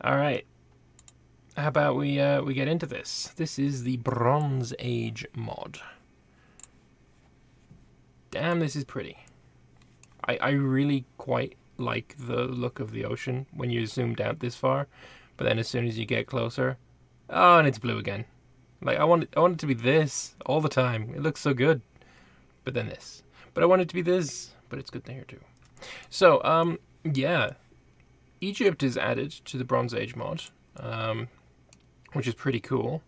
All right. How about we uh, we get into this? This is the Bronze Age mod. Damn, this is pretty. I I really quite like the look of the ocean when you zoomed out this far, but then as soon as you get closer, oh, and it's blue again. Like I want it, I want it to be this all the time. It looks so good. But then this. But I want it to be this. But it's good here too. So um yeah, Egypt is added to the Bronze Age mod, um, which is pretty cool.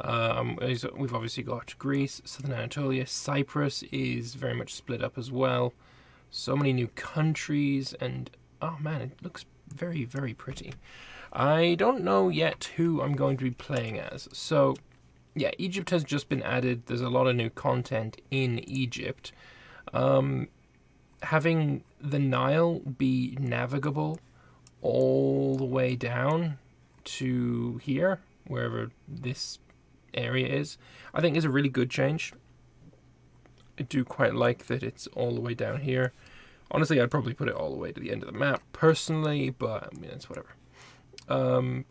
Um, we've obviously got Greece, Southern Anatolia, Cyprus is very much split up as well. So many new countries, and oh man, it looks very, very pretty. I don't know yet who I'm going to be playing as. So, yeah, Egypt has just been added. There's a lot of new content in Egypt. Um, having the Nile be navigable all the way down to here, wherever this area is, I think is a really good change. I do quite like that it's all the way down here. Honestly, I'd probably put it all the way to the end of the map personally, but I mean, it's whatever. Um,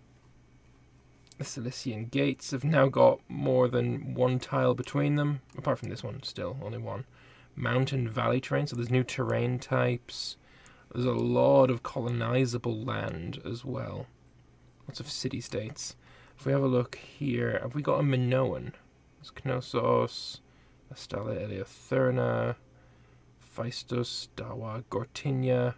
the Cilician gates have now got more than one tile between them, apart from this one, still, only one. Mountain valley terrain, so there's new terrain types. There's a lot of colonizable land as well. Lots of city-states. If we have a look here, have we got a Minoan? There's Knossos, Astala Eleotherna, Phaistos, Dawa, Gortynia,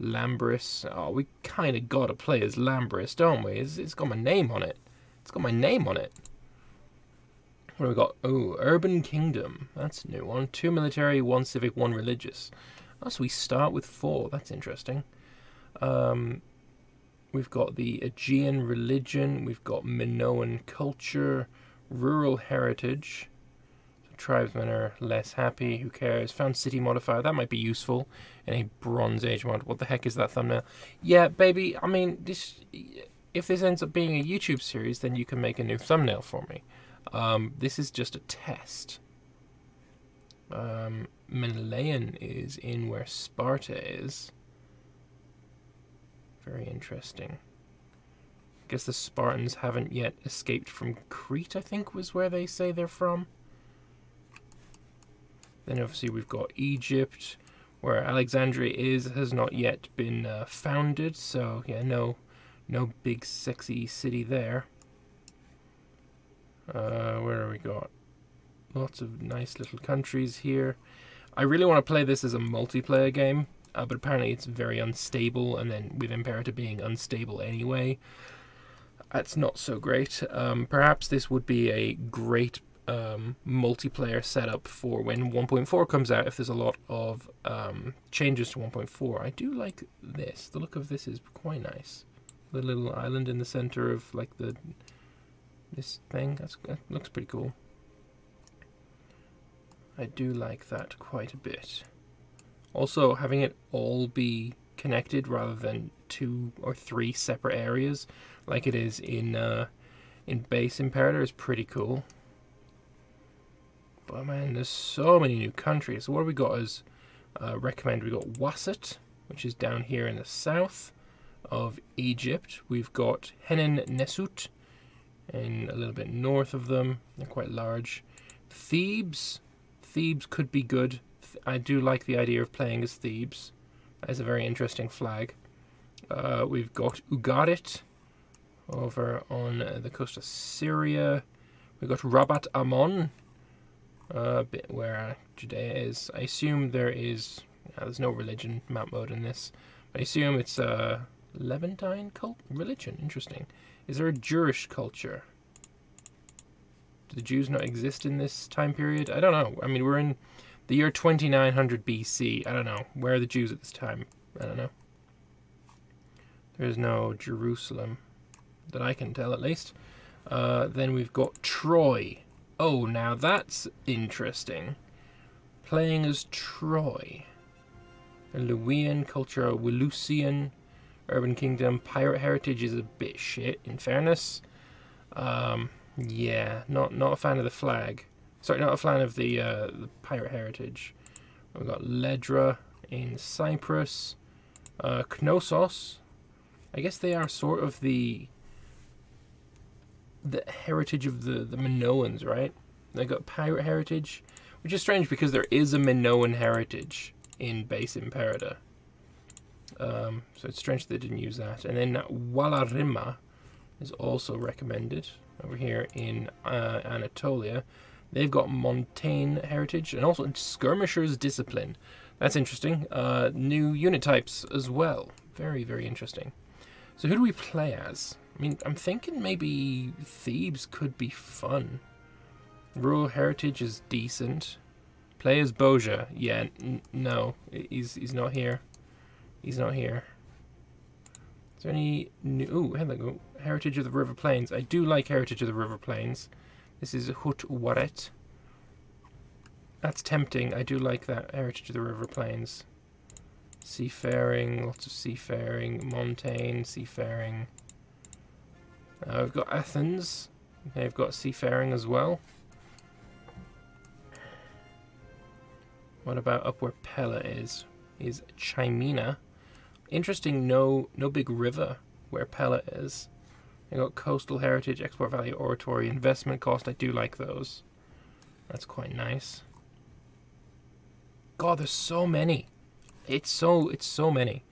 Lambris. Oh, we kind of got to play as Lambris, don't we? It's, it's got my name on it. It's got my name on it. What have we got? Oh, Urban Kingdom. That's a new one. Two military, one civic, one religious. So we start with four. That's interesting. Um, we've got the Aegean religion. We've got Minoan culture, rural heritage. So tribesmen are less happy. Who cares? Found city modifier. That might be useful in a Bronze Age mod. What the heck is that thumbnail? Yeah, baby. I mean, this. If this ends up being a YouTube series, then you can make a new thumbnail for me. Um, this is just a test. Um, is in where Sparta is. Very interesting. I guess the Spartans haven't yet escaped from Crete, I think was where they say they're from. Then obviously we've got Egypt, where Alexandria is, has not yet been uh, founded, so yeah, no, no big sexy city there. Uh, where are we got? Lots of nice little countries here. I really want to play this as a multiplayer game, uh, but apparently it's very unstable, and then with Imperator being unstable anyway, that's not so great. Um, perhaps this would be a great um, multiplayer setup for when 1.4 comes out, if there's a lot of um, changes to 1.4. I do like this. The look of this is quite nice. The little island in the center of like the this thing. That's, that looks pretty cool. I do like that quite a bit. Also, having it all be connected rather than two or three separate areas, like it is in uh, in base Imperator, is pretty cool. But man, there's so many new countries. So what we got as uh, recommended? We got Waset, which is down here in the south of Egypt. We've got Henin Nesut, and a little bit north of them. They're quite large. Thebes. Thebes could be good. I do like the idea of playing as Thebes. That is a very interesting flag. Uh, we've got Ugarit over on the coast of Syria. We've got Rabat Ammon, uh, bit where Judea is. I assume there is. Uh, there's no religion map mode in this. I assume it's a Levantine cult religion. Interesting. Is there a Jewish culture? Do the Jews not exist in this time period? I don't know. I mean, we're in the year 2900 BC. I don't know. Where are the Jews at this time? I don't know. There's no Jerusalem that I can tell, at least. Uh, then we've got Troy. Oh, now that's interesting. Playing as Troy. A Luwian culture, Wilusian, Urban Kingdom. Pirate Heritage is a bit shit, in fairness. Um, yeah, not not a fan of the flag. Sorry, not a fan of the, uh, the Pirate Heritage. We've got Ledra in Cyprus. Uh, Knossos I guess they are sort of the the heritage of the the Minoans, right? They got pirate heritage, which is strange because there is a Minoan heritage in base Imperator. Um, so it's strange they didn't use that. And then Walarima is also recommended over here in uh, Anatolia. They've got Montane heritage and also Skirmisher's Discipline. That's interesting. Uh, new unit types as well. Very, very interesting. So who do we play as? I mean, I'm thinking maybe Thebes could be fun. Rural heritage is decent. Play as Boja. Yeah, no, he's he's not here. He's not here. Is there any new... Ooh, go. Heritage of the River Plains. I do like Heritage of the River Plains. This is Hut Waret. That's tempting. I do like that. Heritage of the River Plains. Seafaring, lots of seafaring. Montane, seafaring. Uh, we've got Athens. They've got seafaring as well. What about up where Pella is? Is Chimena. Interesting, no no big river where Pella is. I got coastal heritage, export value, oratory, investment cost. I do like those. That's quite nice. God, there's so many. It's so it's so many.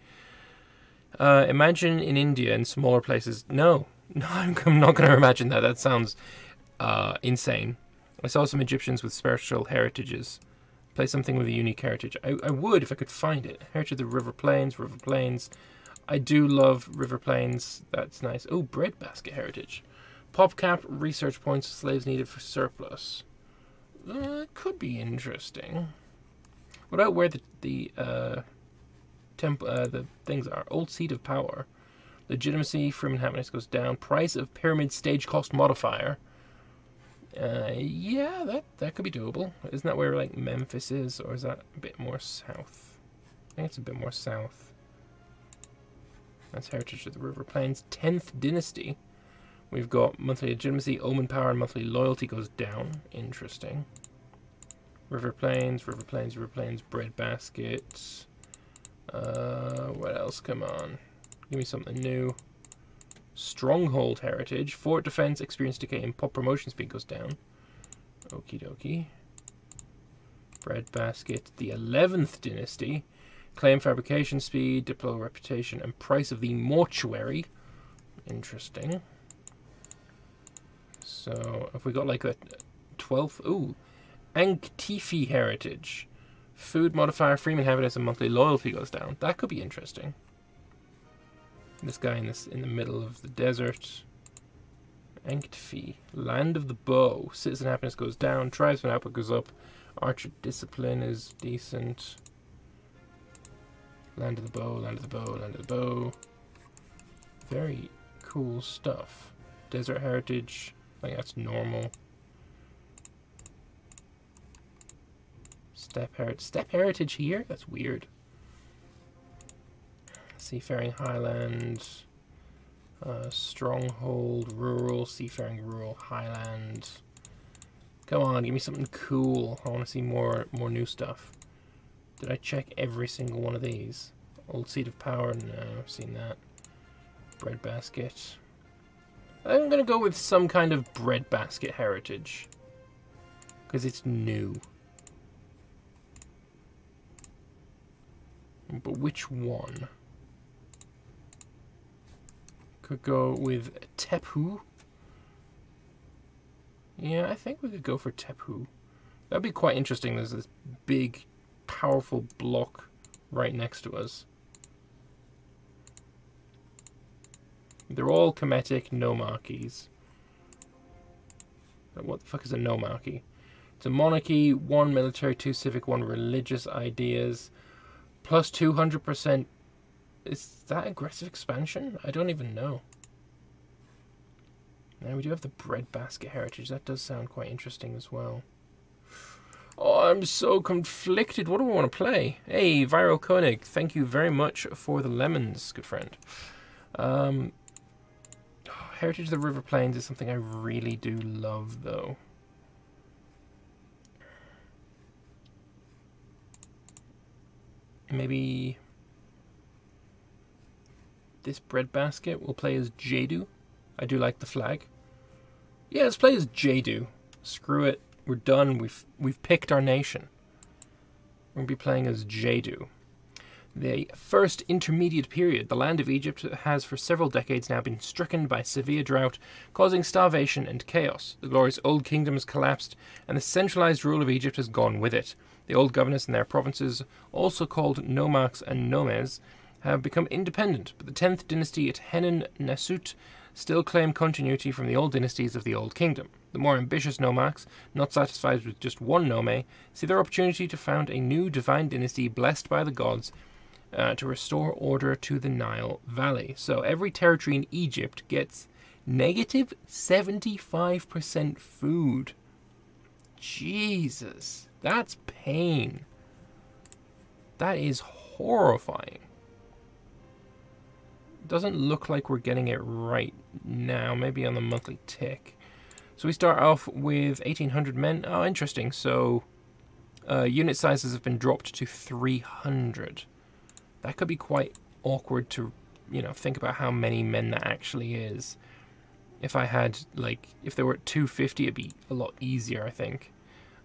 Uh, imagine in India and smaller places. No, no, I'm not going to imagine that. That sounds uh, insane. I saw some Egyptians with spiritual heritages. Play something with a unique heritage. I, I would if I could find it. Heritage of the River Plains, River Plains. I do love River Plains. That's nice. Oh, breadbasket heritage. Popcap, research points, slaves needed for surplus. Uh, could be interesting. What about where the the uh, temp uh, the things are? Old seat of power. Legitimacy, Freeman happiness goes down. Price of pyramid stage cost modifier. Uh, yeah, that, that could be doable. Isn't that where, like, Memphis is? Or is that a bit more south? I think it's a bit more south. That's Heritage of the River Plains. 10th Dynasty. We've got monthly legitimacy, omen power, and monthly loyalty goes down. Interesting. River Plains, River Plains, River Plains, bread baskets. Uh, what else? Come on. Give me something new. Stronghold Heritage. Fort Defense, Experience Decay, and Pop Promotion Speed goes down. Okie dokie. Bread Basket. The 11th Dynasty. Claim Fabrication Speed, Diplo Reputation, and Price of the Mortuary. Interesting. So, if we got like a 12th... Ooh. Ankhtifi Heritage. Food modifier, Freeman happiness, and monthly loyalty goes down. That could be interesting. This guy in this in the middle of the desert. Ankhtifi, Land of the Bow. Citizen happiness goes down. Tribesman output goes up. Archer discipline is decent. Land of the Bow, Land of the Bow, Land of the Bow. Very cool stuff. Desert heritage. Think that's normal. Steppe heritage. Steppe heritage here? That's weird. Seafaring Highland, uh, Stronghold, Rural, Seafaring Rural, Highland. Come on, give me something cool. I want to see more more new stuff. Did I check every single one of these? Old Seat of Power? No, I've seen that. Bread Basket. I'm going to go with some kind of bread basket heritage. Because it's new. But which one? Could go with Tephu. Yeah, I think we could go for Tephu. That'd be quite interesting. There's this big, powerful block right next to us. They're all Kemetic nomarchies. What the fuck is a nomarchy? It's a monarchy, one military, two civic, one religious ideas, plus 200% is that aggressive expansion? I don't even know. Now we do have the breadbasket heritage. That does sound quite interesting as well. Oh, I'm so conflicted. What do I want to play? Hey, Viral Koenig, thank you very much for the lemons, good friend. Um, Heritage of the River Plains is something I really do love, though. Maybe this breadbasket. We'll play as Jadu. I do like the flag. Yeah, let's play as Jadu. Screw it. We're done. We've we've picked our nation. We're gonna be playing as Jadu. The first intermediate period, the land of Egypt has for several decades now been stricken by severe drought, causing starvation and chaos. The glorious old kingdom has collapsed, and the centralized rule of Egypt has gone with it. The old governors and their provinces, also called nomarchs and nomes, have become independent, but the 10th dynasty at Henan Nasut still claim continuity from the old dynasties of the Old Kingdom. The more ambitious nomarchs, not satisfied with just one nome, see their opportunity to found a new divine dynasty blessed by the gods uh, to restore order to the Nile Valley. So every territory in Egypt gets negative 75% food. Jesus, that's pain. That is horrifying. Doesn't look like we're getting it right now, maybe on the monthly tick. So we start off with 1800 men. Oh, interesting. So uh, unit sizes have been dropped to 300 that could be quite awkward to, you know, think about how many men that actually is. If I had, like, if they were at 250, it'd be a lot easier, I think.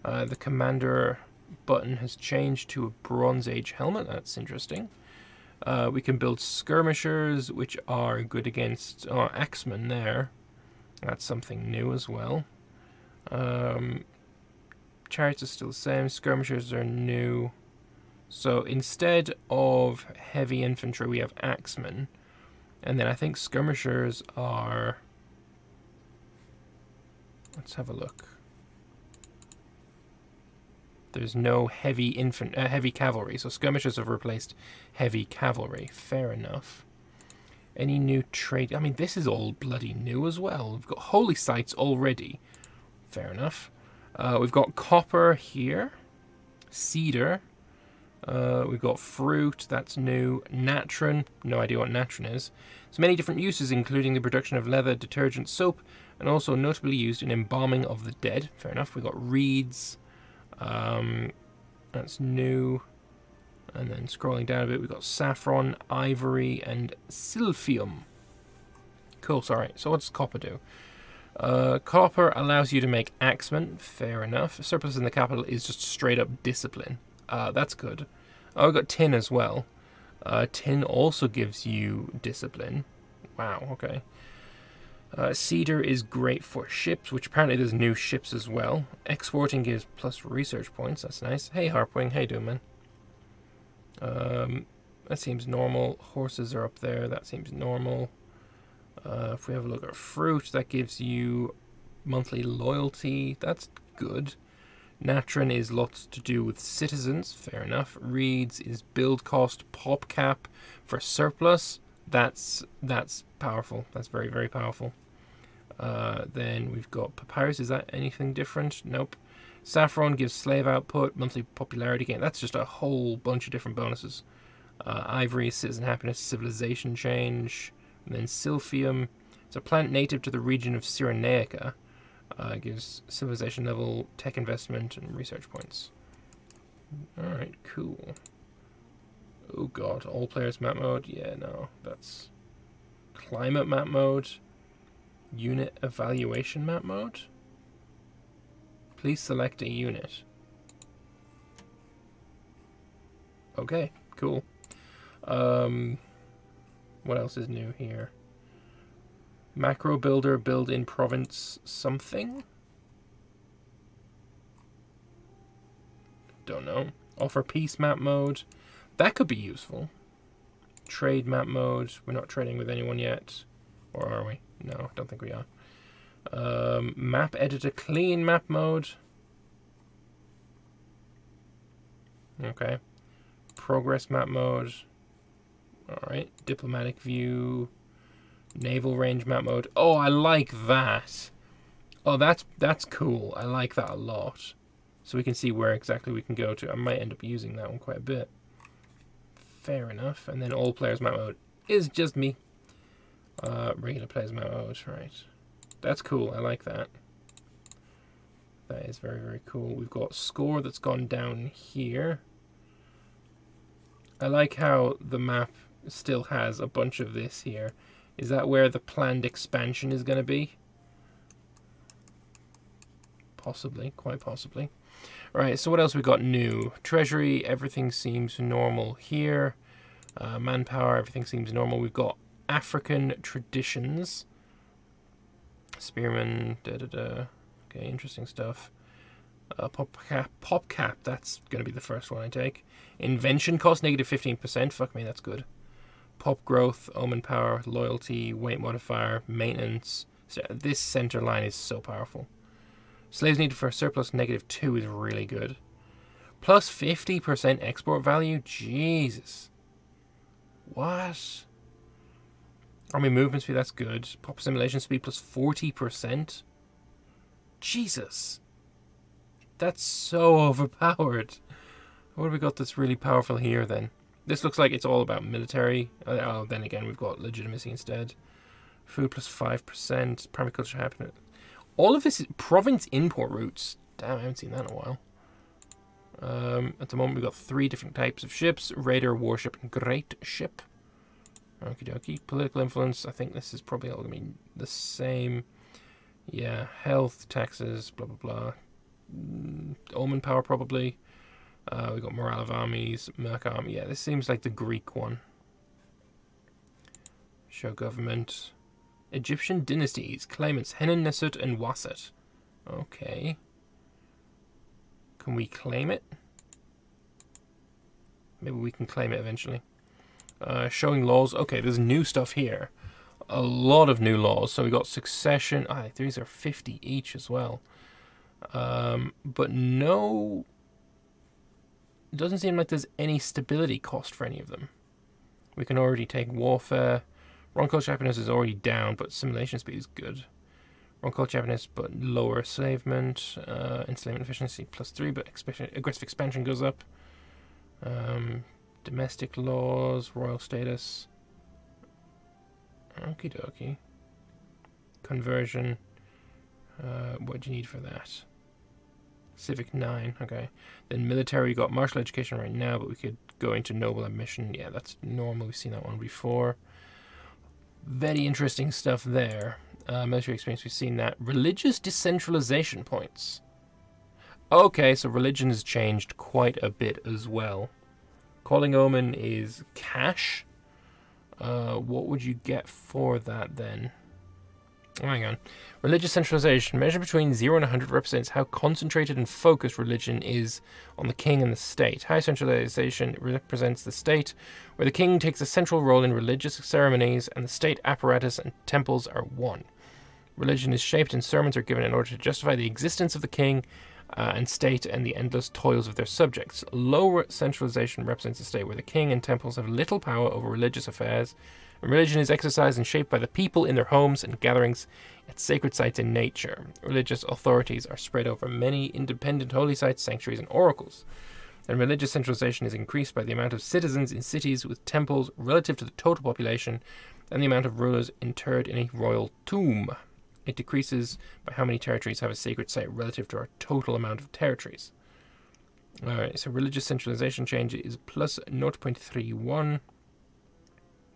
Uh, the commander button has changed to a Bronze Age helmet. That's interesting. Uh, we can build skirmishers, which are good against oh, Axemen there. That's something new as well. Um, chariots are still the same. Skirmishers are new. So instead of heavy infantry, we have axemen. And then I think skirmishers are... Let's have a look. There's no heavy infant, uh, heavy cavalry, so skirmishers have replaced heavy cavalry. Fair enough. Any new trade? I mean, this is all bloody new as well. We've got holy sites already. Fair enough. Uh, we've got copper here. Cedar. Uh, we've got fruit, that's new. Natron, no idea what natron is. So many different uses, including the production of leather, detergent, soap, and also notably used in embalming of the dead. Fair enough. We've got reeds, um, that's new. And then scrolling down a bit, we've got saffron, ivory, and silphium. Cool, sorry. So what does copper do? Uh, copper allows you to make axemen. Fair enough. Surplus in the capital is just straight up discipline. Uh, that's good. Oh, I've got tin as well. Uh, tin also gives you discipline. Wow, okay. Uh, cedar is great for ships, which apparently there's new ships as well. Exporting gives plus research points. That's nice. Hey, Harpwing. Hey, doing, man? Um, that seems normal. Horses are up there. That seems normal. Uh, if we have a look at fruit, that gives you monthly loyalty. That's good. Natron is lots to do with citizens, fair enough. Reeds is build cost pop cap for surplus. That's that's powerful. That's very very powerful. Uh, then we've got papyrus. Is that anything different? Nope. Saffron gives slave output, monthly popularity gain. That's just a whole bunch of different bonuses. Uh, ivory, citizen happiness, civilization change. And then silphium. It's a plant native to the region of Cyrenaica. Uh, gives civilization level, tech investment, and research points. Alright, cool. Oh god, all players map mode? Yeah, no, that's climate map mode. Unit evaluation map mode? Please select a unit. Okay, cool. Um, what else is new here? Macro builder build in province something? Don't know. Offer peace map mode. That could be useful. Trade map mode. We're not trading with anyone yet. Or are we? No, I don't think we are. Um, map editor clean map mode. Okay. Progress map mode. Alright. Diplomatic view. Naval range map mode. Oh, I like that. Oh, that's that's cool. I like that a lot. So we can see where exactly we can go to. I might end up using that one quite a bit. Fair enough. And then all players map mode is just me. Uh, regular players map mode, right. That's cool. I like that. That is very, very cool. We've got score that's gone down here. I like how the map still has a bunch of this here. Is that where the planned expansion is going to be? Possibly, quite possibly. Right, so what else we got new? Treasury, everything seems normal here. Uh, manpower, everything seems normal. We've got African traditions. Spearman, da da da. Okay, interesting stuff. Uh, pop cap, pop cap. That's to be the first one I take. Invention cost negative fifteen percent. Fuck me, that's good. Pop growth, omen power, loyalty, weight modifier, maintenance. So this center line is so powerful. Slaves needed for surplus negative 2 is really good. Plus 50% export value? Jesus. What? Army movement speed, that's good. Pop simulation speed plus 40%? Jesus. That's so overpowered. What have we got that's really powerful here then? This looks like it's all about military. Uh, oh, then again, we've got legitimacy instead. Food plus 5%. Primary culture happiness. All of this is province import routes. Damn, I haven't seen that in a while. Um, at the moment, we've got three different types of ships. Raider, warship, and great ship. Okie dokie. Political influence. I think this is probably all going to be the same. Yeah, health, taxes, blah, blah, blah. Mm, Omen power, probably. Uh, we got morale of armies, Merc army. Yeah, this seems like the Greek one. Show government. Egyptian dynasties. Claimants Henan, Nesut, and Waset. Okay. Can we claim it? Maybe we can claim it eventually. Uh, showing laws. Okay, there's new stuff here. A lot of new laws. So we got succession. Ah, these are 50 each as well. Um, but no... It doesn't seem like there's any stability cost for any of them. We can already take warfare. Culture happiness is already down, but simulation speed is good. Culture happiness, but lower enslavement. Uh, enslavement efficiency plus three, but aggressive expansion goes up. Um, domestic laws, royal status. Okie dokie. Conversion. Uh, what do you need for that? Civic 9, okay. Then military, got martial education right now, but we could go into noble admission. Yeah, that's normal. We've seen that one before. Very interesting stuff there. Uh, military experience, we've seen that. Religious decentralization points. Okay, so religion has changed quite a bit as well. Calling Omen is cash. Uh, what would you get for that then? Hang on. Religious centralization. Measure between 0 and 100 represents how concentrated and focused religion is on the king and the state. High centralization represents the state, where the king takes a central role in religious ceremonies and the state apparatus and temples are one. Religion is shaped and sermons are given in order to justify the existence of the king uh, and state and the endless toils of their subjects. Lower centralization represents a state where the king and temples have little power over religious affairs and Religion is exercised and shaped by the people in their homes and gatherings at sacred sites in nature. Religious authorities are spread over many independent holy sites, sanctuaries, and oracles. And religious centralization is increased by the amount of citizens in cities with temples relative to the total population and the amount of rulers interred in a royal tomb. It decreases by how many territories have a sacred site relative to our total amount of territories. Alright, so religious centralization change is plus 0.31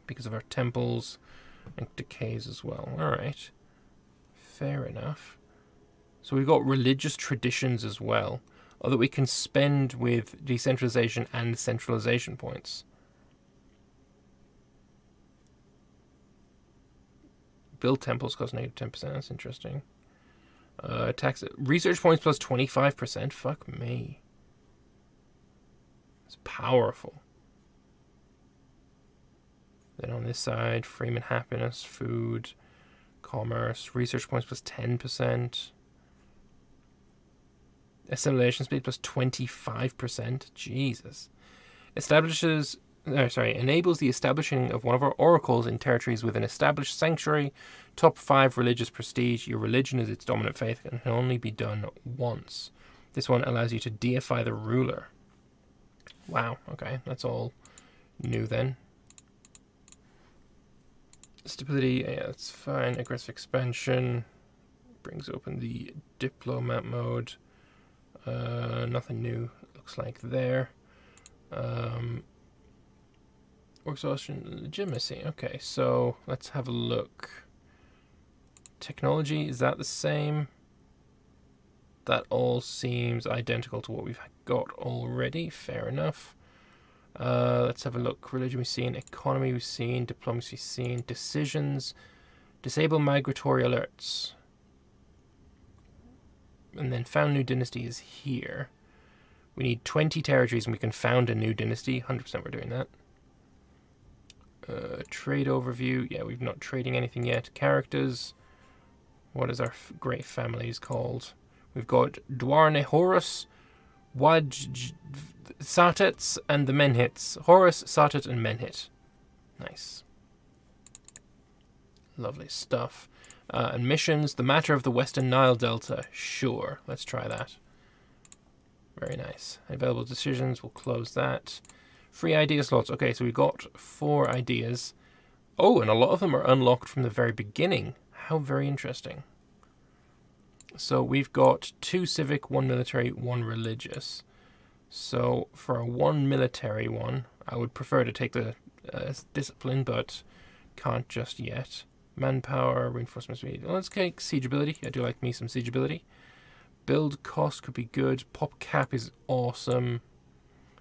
because of our temples and decays as well. Alright. Fair enough. So we've got religious traditions as well, that we can spend with decentralization and centralization points. Build temples cost negative 10%. That's interesting. Uh, tax research points plus 25%. Fuck me. It's powerful. Then on this side, Freeman happiness, food, commerce, research points plus 10%. Assimilation speed plus 25%. Jesus. Establishes, sorry, enables the establishing of one of our oracles in territories with an established sanctuary. Top 5 religious prestige. Your religion is its dominant faith and can only be done once. This one allows you to deify the ruler. Wow, okay, that's all new then. Stability, yeah, that's fine. Aggressive expansion brings open the diplomat mode. Uh, nothing new looks like there. Um, exhaustion legitimacy. Okay, so let's have a look. Technology, is that the same? That all seems identical to what we've got already. Fair enough. Uh, let's have a look. Religion we've seen, economy we've seen, diplomacy we've seen, decisions, disable migratory alerts. And then found new dynasty is here. We need 20 territories and we can found a new dynasty. 100% we're doing that. Uh, trade overview. Yeah, we've not trading anything yet. Characters. What is our great families called? We've got Dwarne Horus, Waj Sartets, and the Menhits. Horus, Sartet, and Menhit. Nice. Lovely stuff. Uh, and missions, the matter of the Western Nile Delta. Sure, let's try that. Very nice. Available decisions, we'll close that. Free idea slots. Okay, so we got four ideas. Oh, and a lot of them are unlocked from the very beginning. How very interesting. So we've got two civic, one military, one religious. So for a one military one, I would prefer to take the uh, discipline, but can't just yet. Manpower, reinforcement speed. Let's take siege ability. I do like me some siege ability. Build cost could be good. Pop cap is awesome.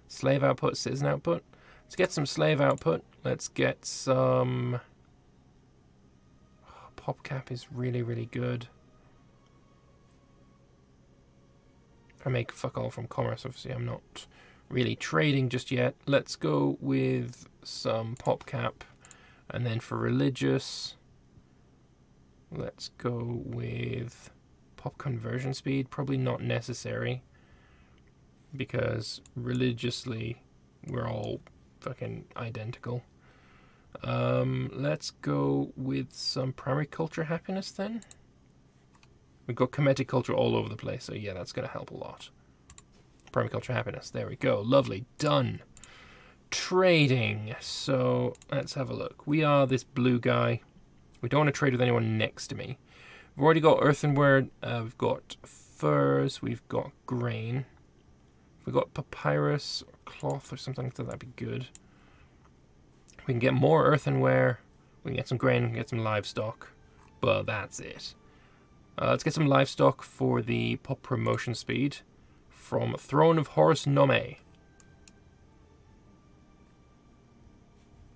Slave output, citizen output. Let's get some slave output. Let's get some... Oh, pop cap is really, really good. I make fuck all from commerce, obviously I'm not really trading just yet. Let's go with some pop cap. And then for religious, let's go with pop conversion speed. Probably not necessary because religiously we're all fucking identical. Um, let's go with some primary culture happiness then. We've got Kemetic culture all over the place, so yeah, that's going to help a lot. Primary culture happiness. There we go. Lovely. Done. Trading. So let's have a look. We are this blue guy. We don't want to trade with anyone next to me. We've already got earthenware. Uh, we've got furs. We've got grain. We've got papyrus or cloth or something like that. That'd be good. We can get more earthenware. We can get some grain. We can get some livestock. But that's it. Uh, let's get some livestock for the pop promotion speed from Throne of Horus Nome. Okie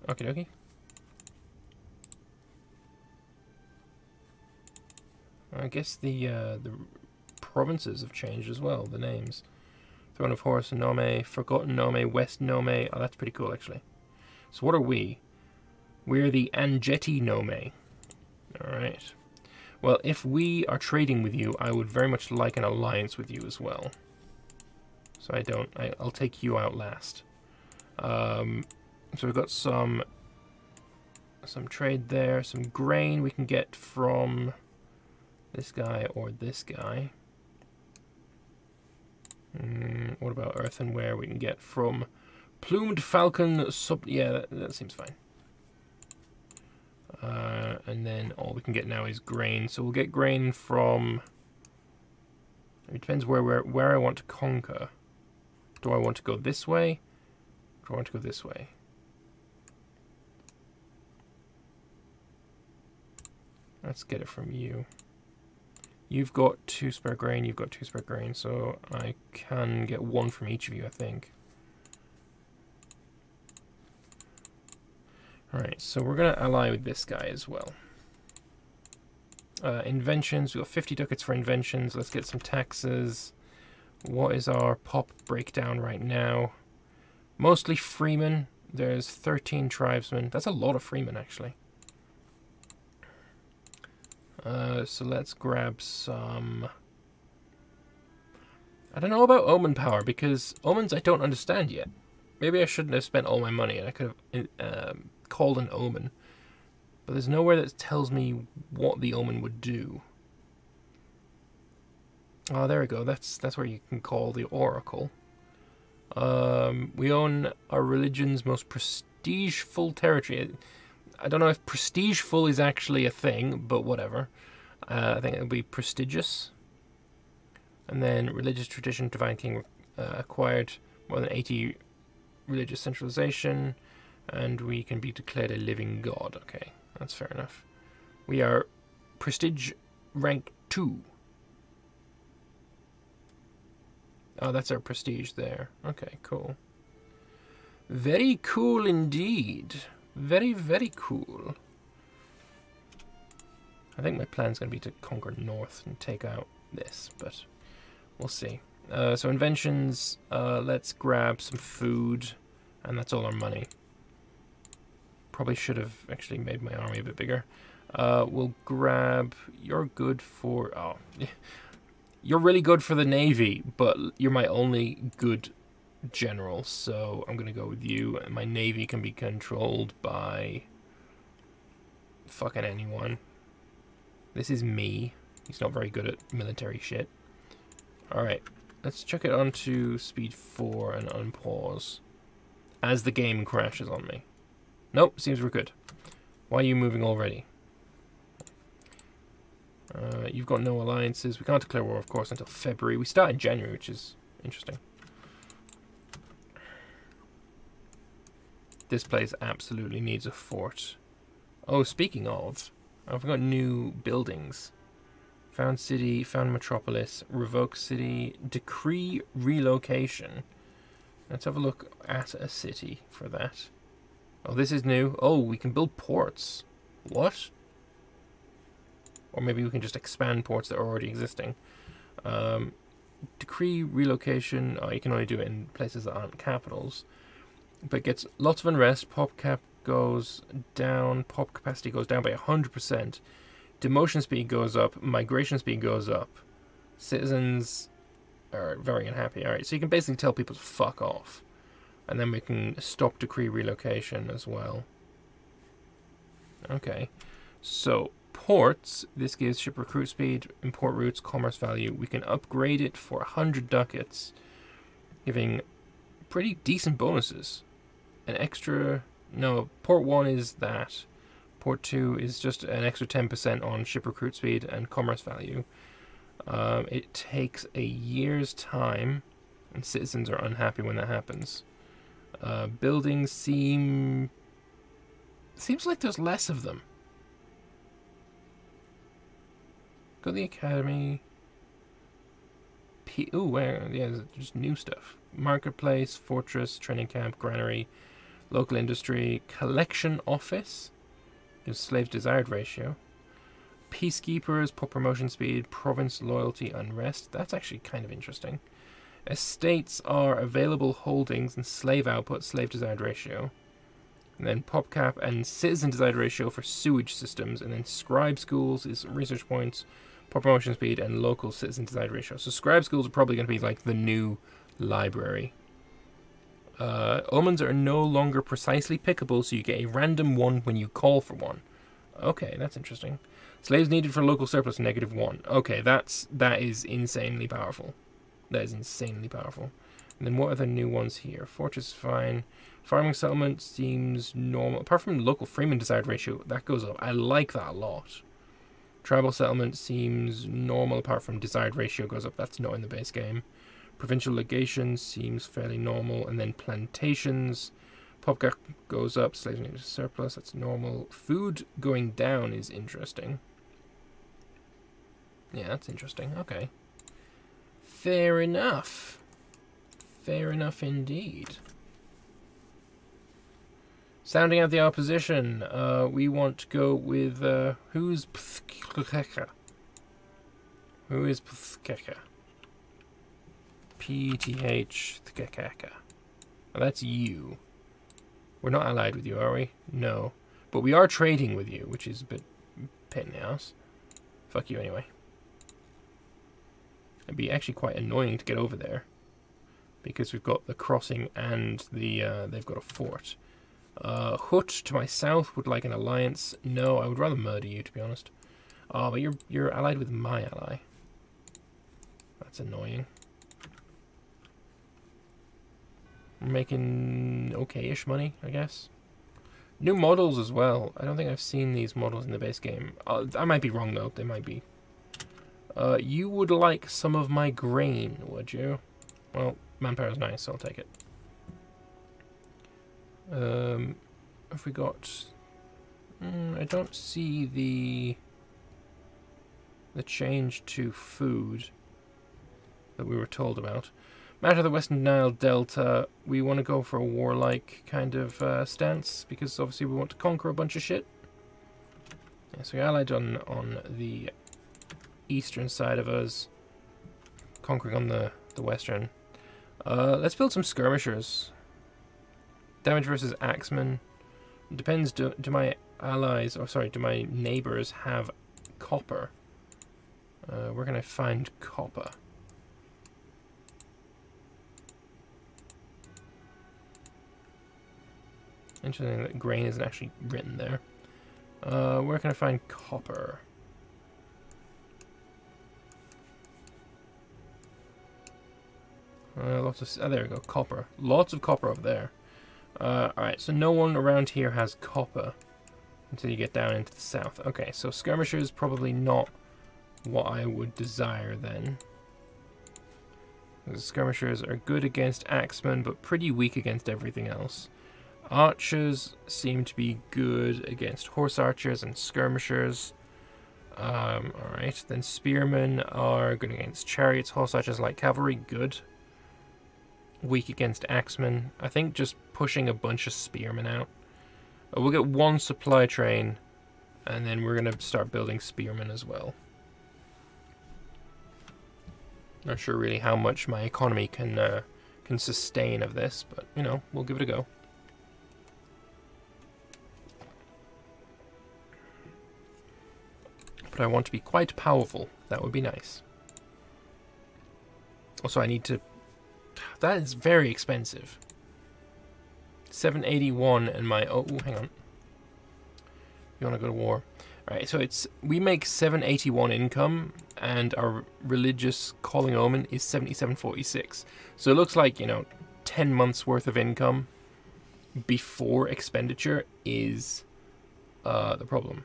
dokie. I guess the uh, the provinces have changed as well, the names. Throne of Horus Nome, Forgotten Nome, West Nome. Oh, that's pretty cool, actually. So what are we? We're the Anjeti Nome. Alright. Well, if we are trading with you, I would very much like an alliance with you as well. So I don't, I, will take you out last. Um, so we've got some, some trade there, some grain we can get from this guy or this guy. Mm, what about earthenware we can get from Plumed Falcon Sub... Yeah, that, that seems fine. Uh, and then all we can get now is grain. So we'll get grain from... It depends where, where, where I want to conquer. Do I want to go this way? do I want to go this way? Let's get it from you. You've got two spare grain, you've got two spare grain, so I can get one from each of you, I think. Alright, so we're going to ally with this guy as well. Uh, inventions, we've got 50 ducats for inventions. Let's get some taxes. What is our pop breakdown right now? Mostly freemen. There's 13 tribesmen. That's a lot of freemen, actually. Uh, so let's grab some... I don't know about omen power, because omens I don't understand yet. Maybe I shouldn't have spent all my money, and I could have um, called an omen, but there's nowhere that tells me what the omen would do. Oh, there we go. That's that's where you can call the oracle. Um, we own our religion's most prestigeful territory. I don't know if prestigeful is actually a thing, but whatever. Uh, I think it'll be prestigious. And then religious tradition, divine king uh, acquired more than 80 religious centralization. And we can be declared a living god. Okay, that's fair enough. We are prestige rank 2. Oh, that's our prestige there. Okay, cool. Very cool indeed. Very, very cool. I think my plan's going to be to conquer north and take out this, but we'll see. Uh, so inventions, uh, let's grab some food, and that's all our money. Probably should have actually made my army a bit bigger. Uh, we'll grab, you're good for, oh, you're really good for the navy, but you're my only good general, so I'm going to go with you. My navy can be controlled by fucking anyone. This is me. He's not very good at military shit. Alright, let's check it onto speed 4 and unpause. As the game crashes on me. Nope, seems we're good. Why are you moving already? Uh, you've got no alliances. We can't declare war, of course, until February. We start in January, which is interesting. This place absolutely needs a fort. Oh, speaking of, I've got new buildings. Found city, found metropolis, revoke city, decree relocation. Let's have a look at a city for that. Oh, this is new. Oh, we can build ports. What? Or maybe we can just expand ports that are already existing. Um, decree relocation. Oh, you can only do it in places that aren't capitals. But gets lots of unrest. Pop cap goes down, pop capacity goes down by 100%, demotion speed goes up, migration speed goes up. Citizens are very unhappy. Alright, so you can basically tell people to fuck off. And then we can stop decree relocation as well. Okay, so ports, this gives ship recruit speed, import routes, commerce value. We can upgrade it for 100 ducats, giving pretty decent bonuses. An extra no, port 1 is that. Port 2 is just an extra 10% on ship recruit speed and commerce value. Um, it takes a year's time, and citizens are unhappy when that happens. Uh, buildings seem... Seems like there's less of them. Go to the academy. P Ooh, where? Yeah, just new stuff. Marketplace, fortress, training camp, granary, Local industry collection office is slave desired ratio. Peacekeepers, pop promotion speed, province loyalty, unrest. That's actually kind of interesting. Estates are available holdings and slave output, slave desired ratio. And then pop cap and citizen desired ratio for sewage systems. And then scribe schools is research points, pop promotion speed, and local citizen desired ratio. So scribe schools are probably going to be like the new library. Uh, omens are no longer precisely pickable, so you get a random one when you call for one. Okay, that's interesting. Slaves needed for local surplus, negative one. Okay, that's that is insanely powerful. That is insanely powerful. And then what are the new ones here? Fortress is fine. Farming settlement seems normal. Apart from local freeman desired ratio, that goes up. I like that a lot. Tribal settlement seems normal apart from desired ratio goes up. That's not in the base game. Provincial legation seems fairly normal. And then plantations. Popcap goes up, slaves need surplus, that's normal. Food going down is interesting. Yeah, that's interesting. Okay. Fair enough. Fair enough indeed. Sounding out the opposition, uh, we want to go with, uh, who's Pthkeka? Who is Pthkeka? PTH that's you. We're not allied with you, are we? No. But we are trading with you, which is a bit pit in the ass. Fuck you anyway. It'd be actually quite annoying to get over there. Because we've got the crossing and the uh, they've got a fort. Uh, Hut to my south would like an alliance. No, I would rather murder you, to be honest. Oh, but you're you're allied with my ally. That's annoying. Making okay-ish money, I guess. New models as well. I don't think I've seen these models in the base game. Uh, I might be wrong, though. They might be. Uh, you would like some of my grain, would you? Well, manpower is nice, so I'll take it. Um, have we got? Mm, I don't see the the change to food that we were told about. Matter of the Western Nile Delta, we want to go for a warlike kind of uh, stance because obviously we want to conquer a bunch of shit. Yeah, so we allied on on the eastern side of us, conquering on the the western. Uh, let's build some skirmishers. Damage versus axemen. Depends. Do, do my allies, or sorry, do my neighbors have copper? Uh, where can I find copper? Interesting that grain isn't actually written there. Uh, where can I find copper? Uh, lots of... Oh, there we go. Copper. Lots of copper over there. Uh, Alright, so no one around here has copper until you get down into the south. Okay, so skirmishers probably not what I would desire then. The skirmishers are good against axemen, but pretty weak against everything else. Archers seem to be good against horse archers and skirmishers. Um, Alright, then spearmen are good against chariots, horse archers, light cavalry, good. Weak against axemen. I think just pushing a bunch of spearmen out. Uh, we'll get one supply train, and then we're going to start building spearmen as well. Not sure really how much my economy can uh, can sustain of this, but, you know, we'll give it a go. But I want to be quite powerful. That would be nice. Also, I need to... That is very expensive. 781 and my... Oh, hang on. You want to go to war. Alright, so it's... We make 781 income, and our religious calling omen is 7746. So it looks like, you know, 10 months worth of income before expenditure is uh, the problem.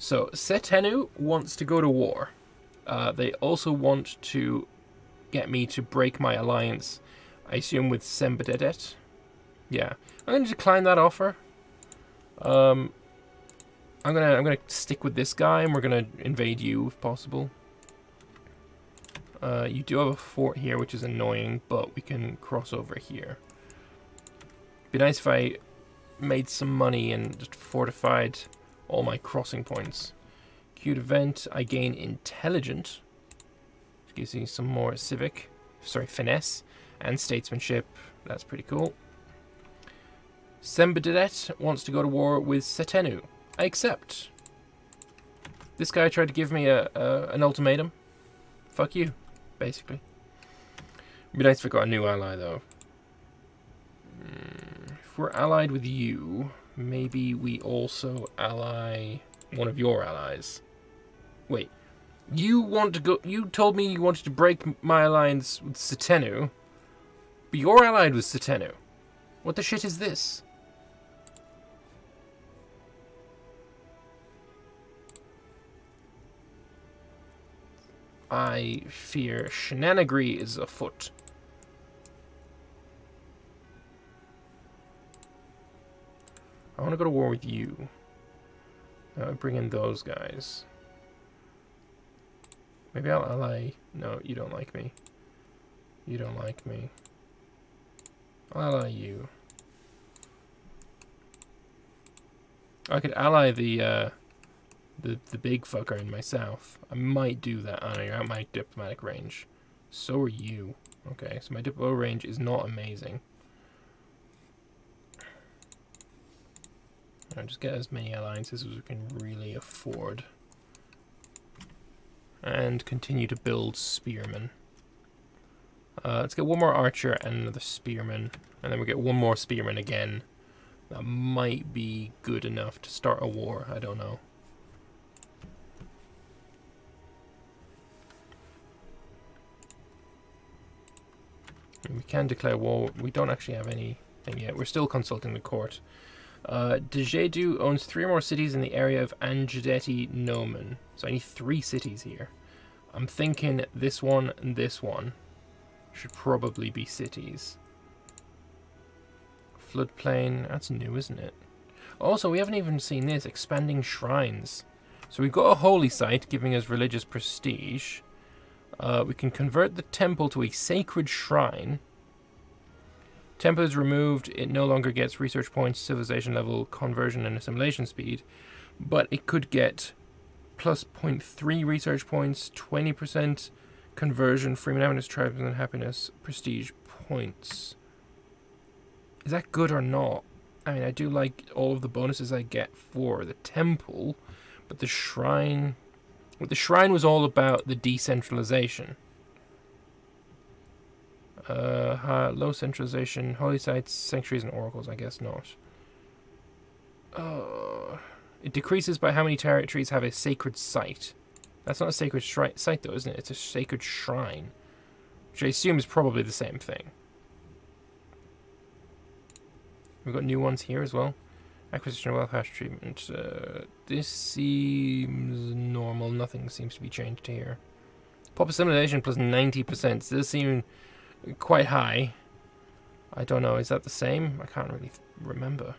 So Setenu wants to go to war. Uh, they also want to get me to break my alliance, I assume with Sembededet. Yeah, I'm going to decline that offer. Um, I'm gonna I'm gonna stick with this guy, and we're gonna invade you if possible. Uh, you do have a fort here, which is annoying, but we can cross over here. Be nice if I made some money and just fortified all my crossing points. Cute event, I gain intelligent. Which gives me some more civic, sorry, finesse, and statesmanship. That's pretty cool. Sembededet wants to go to war with Setenu. I accept. This guy tried to give me a, a an ultimatum. Fuck you, basically. It'd be nice if I got a new ally, though. Mm, if we're allied with you, maybe we also ally one of your allies. Wait, you want to go? You told me you wanted to break my alliance with Setenu, but you're allied with Setenu. What the shit is this? I fear shenanigans is afoot. I want to go to war with you. Uh, bring in those guys. Maybe I'll ally... No, you don't like me. You don't like me. I'll ally you. I could ally the, uh, the, the big fucker in my south. I might do that. Oh, you're out my diplomatic range. So are you. Okay, so my diplo range is not amazing. Just get as many alliances as we can really afford. And continue to build spearmen. Uh, let's get one more archer and another spearman. And then we get one more spearman again. That might be good enough to start a war. I don't know. We can declare war. We don't actually have anything yet. We're still consulting the court. Uh, Dejedu owns three more cities in the area of Anjadeti Nomen. So I need three cities here. I'm thinking this one and this one should probably be cities. Floodplain, that's new, isn't it? Also, we haven't even seen this, expanding shrines. So we've got a holy site giving us religious prestige. Uh, we can convert the temple to a sacred shrine. Temple is removed, it no longer gets research points, civilization level, conversion, and assimilation speed. But it could get plus 0.3 research points, 20% conversion, freeman tribes, and happiness, prestige points. Is that good or not? I mean, I do like all of the bonuses I get for the temple, but the shrine... Well, the shrine was all about the decentralization. Uh, low centralization, holy sites, sanctuaries, and oracles, I guess not. Uh, it decreases by how many territories have a sacred site. That's not a sacred site, though, isn't it? It's a sacred shrine. Which I assume is probably the same thing. We've got new ones here as well. Acquisition of wealth hash treatment. Uh, this seems normal. Nothing seems to be changed here. Pop assimilation plus 90%. So this seems quite high. I don't know. Is that the same? I can't really remember.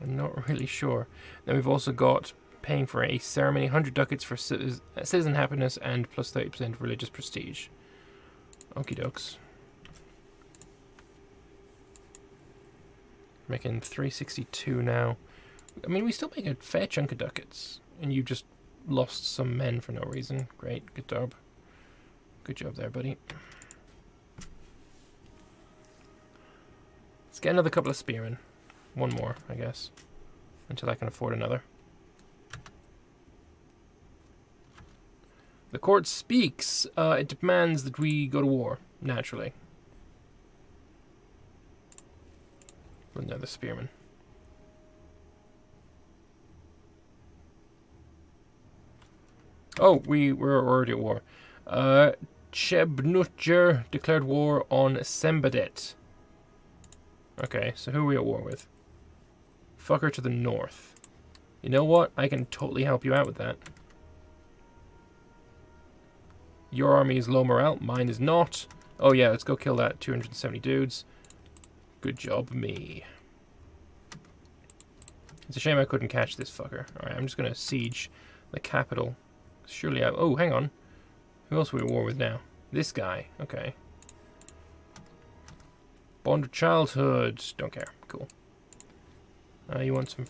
I'm not really sure. Then we've also got paying for a ceremony, 100 ducats for citizen happiness, and plus 30% religious prestige. Okie dokes. Making 362 now. I mean, we still make a fair chunk of ducats. And you just lost some men for no reason. Great, good job. Good job there, buddy. Let's get another couple of spearmen. One more, I guess. Until I can afford another. The court speaks. Uh, it demands that we go to war, naturally. Another spearman. Oh, we were already at war. Uh, Chebnutjer declared war on Sembadet. Okay, so who are we at war with? Fucker to the north. You know what? I can totally help you out with that. Your army is low morale. Mine is not. Oh yeah, let's go kill that 270 dudes. Good job, me. It's a shame I couldn't catch this fucker. Alright, I'm just gonna siege the capital. Surely I... Oh, hang on. Who else are we at war with now? This guy. Okay. Bond of childhood. Don't care. Cool. Uh, you want some...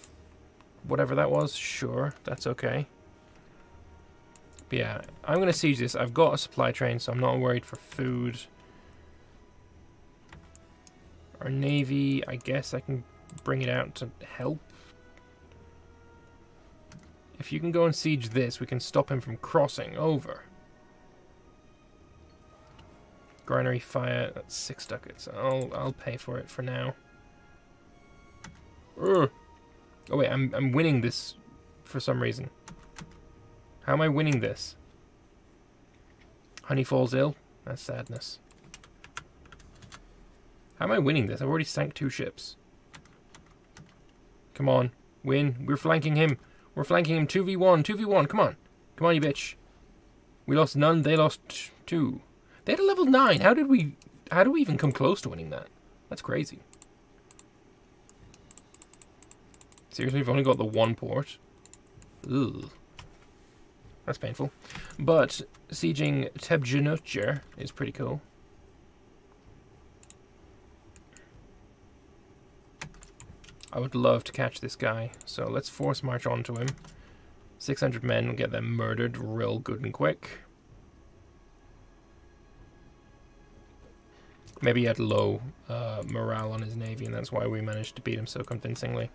Whatever that was? Sure. That's okay. But yeah, I'm going to siege this. I've got a supply train, so I'm not worried for food. Our navy, I guess I can bring it out to help. If you can go and siege this, we can stop him from crossing over. Granary fire, that's six ducats. I'll I'll pay for it for now. Urgh. Oh wait, I'm I'm winning this for some reason. How am I winning this? Honey falls ill? That's sadness. How am I winning this? I've already sank two ships. Come on. Win. We're flanking him. We're flanking him 2v1. 2v1. Come on. Come on, you bitch. We lost none. They lost two. They had a level 9. How did we... How do we even come close to winning that? That's crazy. Seriously, we've only got the one port. Ugh. That's painful. But sieging Tebjenutjer is pretty cool. I would love to catch this guy, so let's force march onto him. 600 men will get them murdered real good and quick. Maybe he had low uh, morale on his navy, and that's why we managed to beat him so convincingly.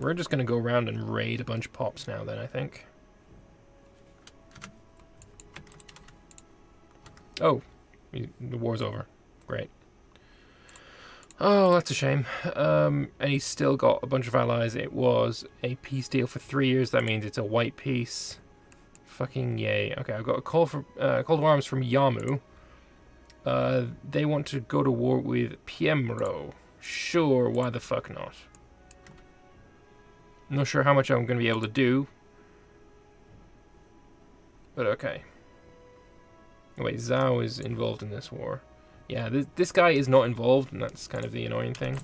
we're just going to go around and raid a bunch of pops now then, I think. Oh, the war's over. Great. Oh, that's a shame. Um, and he's still got a bunch of allies. It was a peace deal for three years. That means it's a white peace. Fucking yay. Okay, I've got a call for uh, call to arms from Yamu. Uh, they want to go to war with Piemro. Sure, why the fuck not? Not sure how much I'm going to be able to do. But okay. Wait, Zhao is involved in this war. Yeah, this, this guy is not involved, and that's kind of the annoying thing.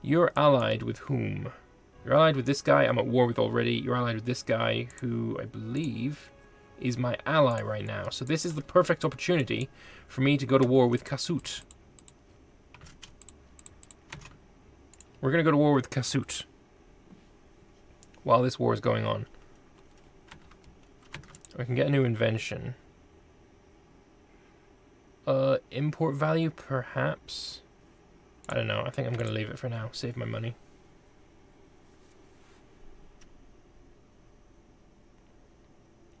You're allied with whom? You're allied with this guy I'm at war with already. You're allied with this guy who I believe is my ally right now. So this is the perfect opportunity for me to go to war with Kasut. We're going to go to war with Kasut while this war is going on. I can get a new invention. Uh, import value, perhaps? I don't know. I think I'm going to leave it for now. Save my money.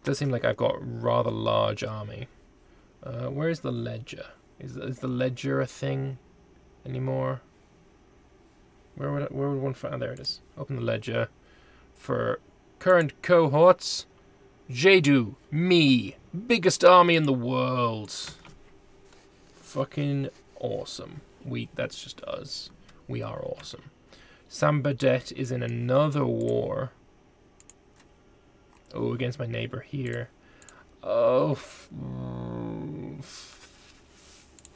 Does seem like I've got rather large army. Uh, where is the ledger? Is, is the ledger a thing anymore? Where would, where would one find? Oh, there it is. Open the ledger. For current cohorts, Jedu, me, biggest army in the world. Fucking awesome. We that's just us. We are awesome. Sam Sambadet is in another war. Oh, against my neighbor here. Oh,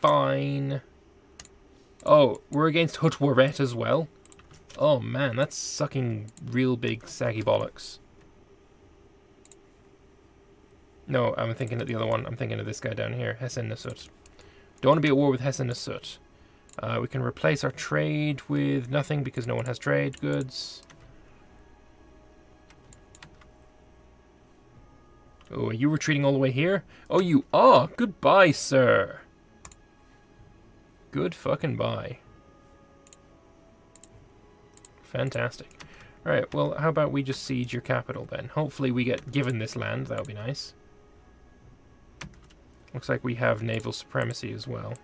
fine. Oh, we're against Hutwaret as well. Oh man, that's sucking real big saggy bollocks. No, I'm thinking of the other one. I'm thinking of this guy down here, Hessen Nasut. Don't want to be at war with Hessen Nasut. Uh, we can replace our trade with nothing because no one has trade goods. Oh, are you retreating all the way here? Oh, you are? Goodbye, sir. Good fucking bye. Fantastic. Alright, well, how about we just siege your capital then? Hopefully we get given this land, that would be nice. Looks like we have naval supremacy as well.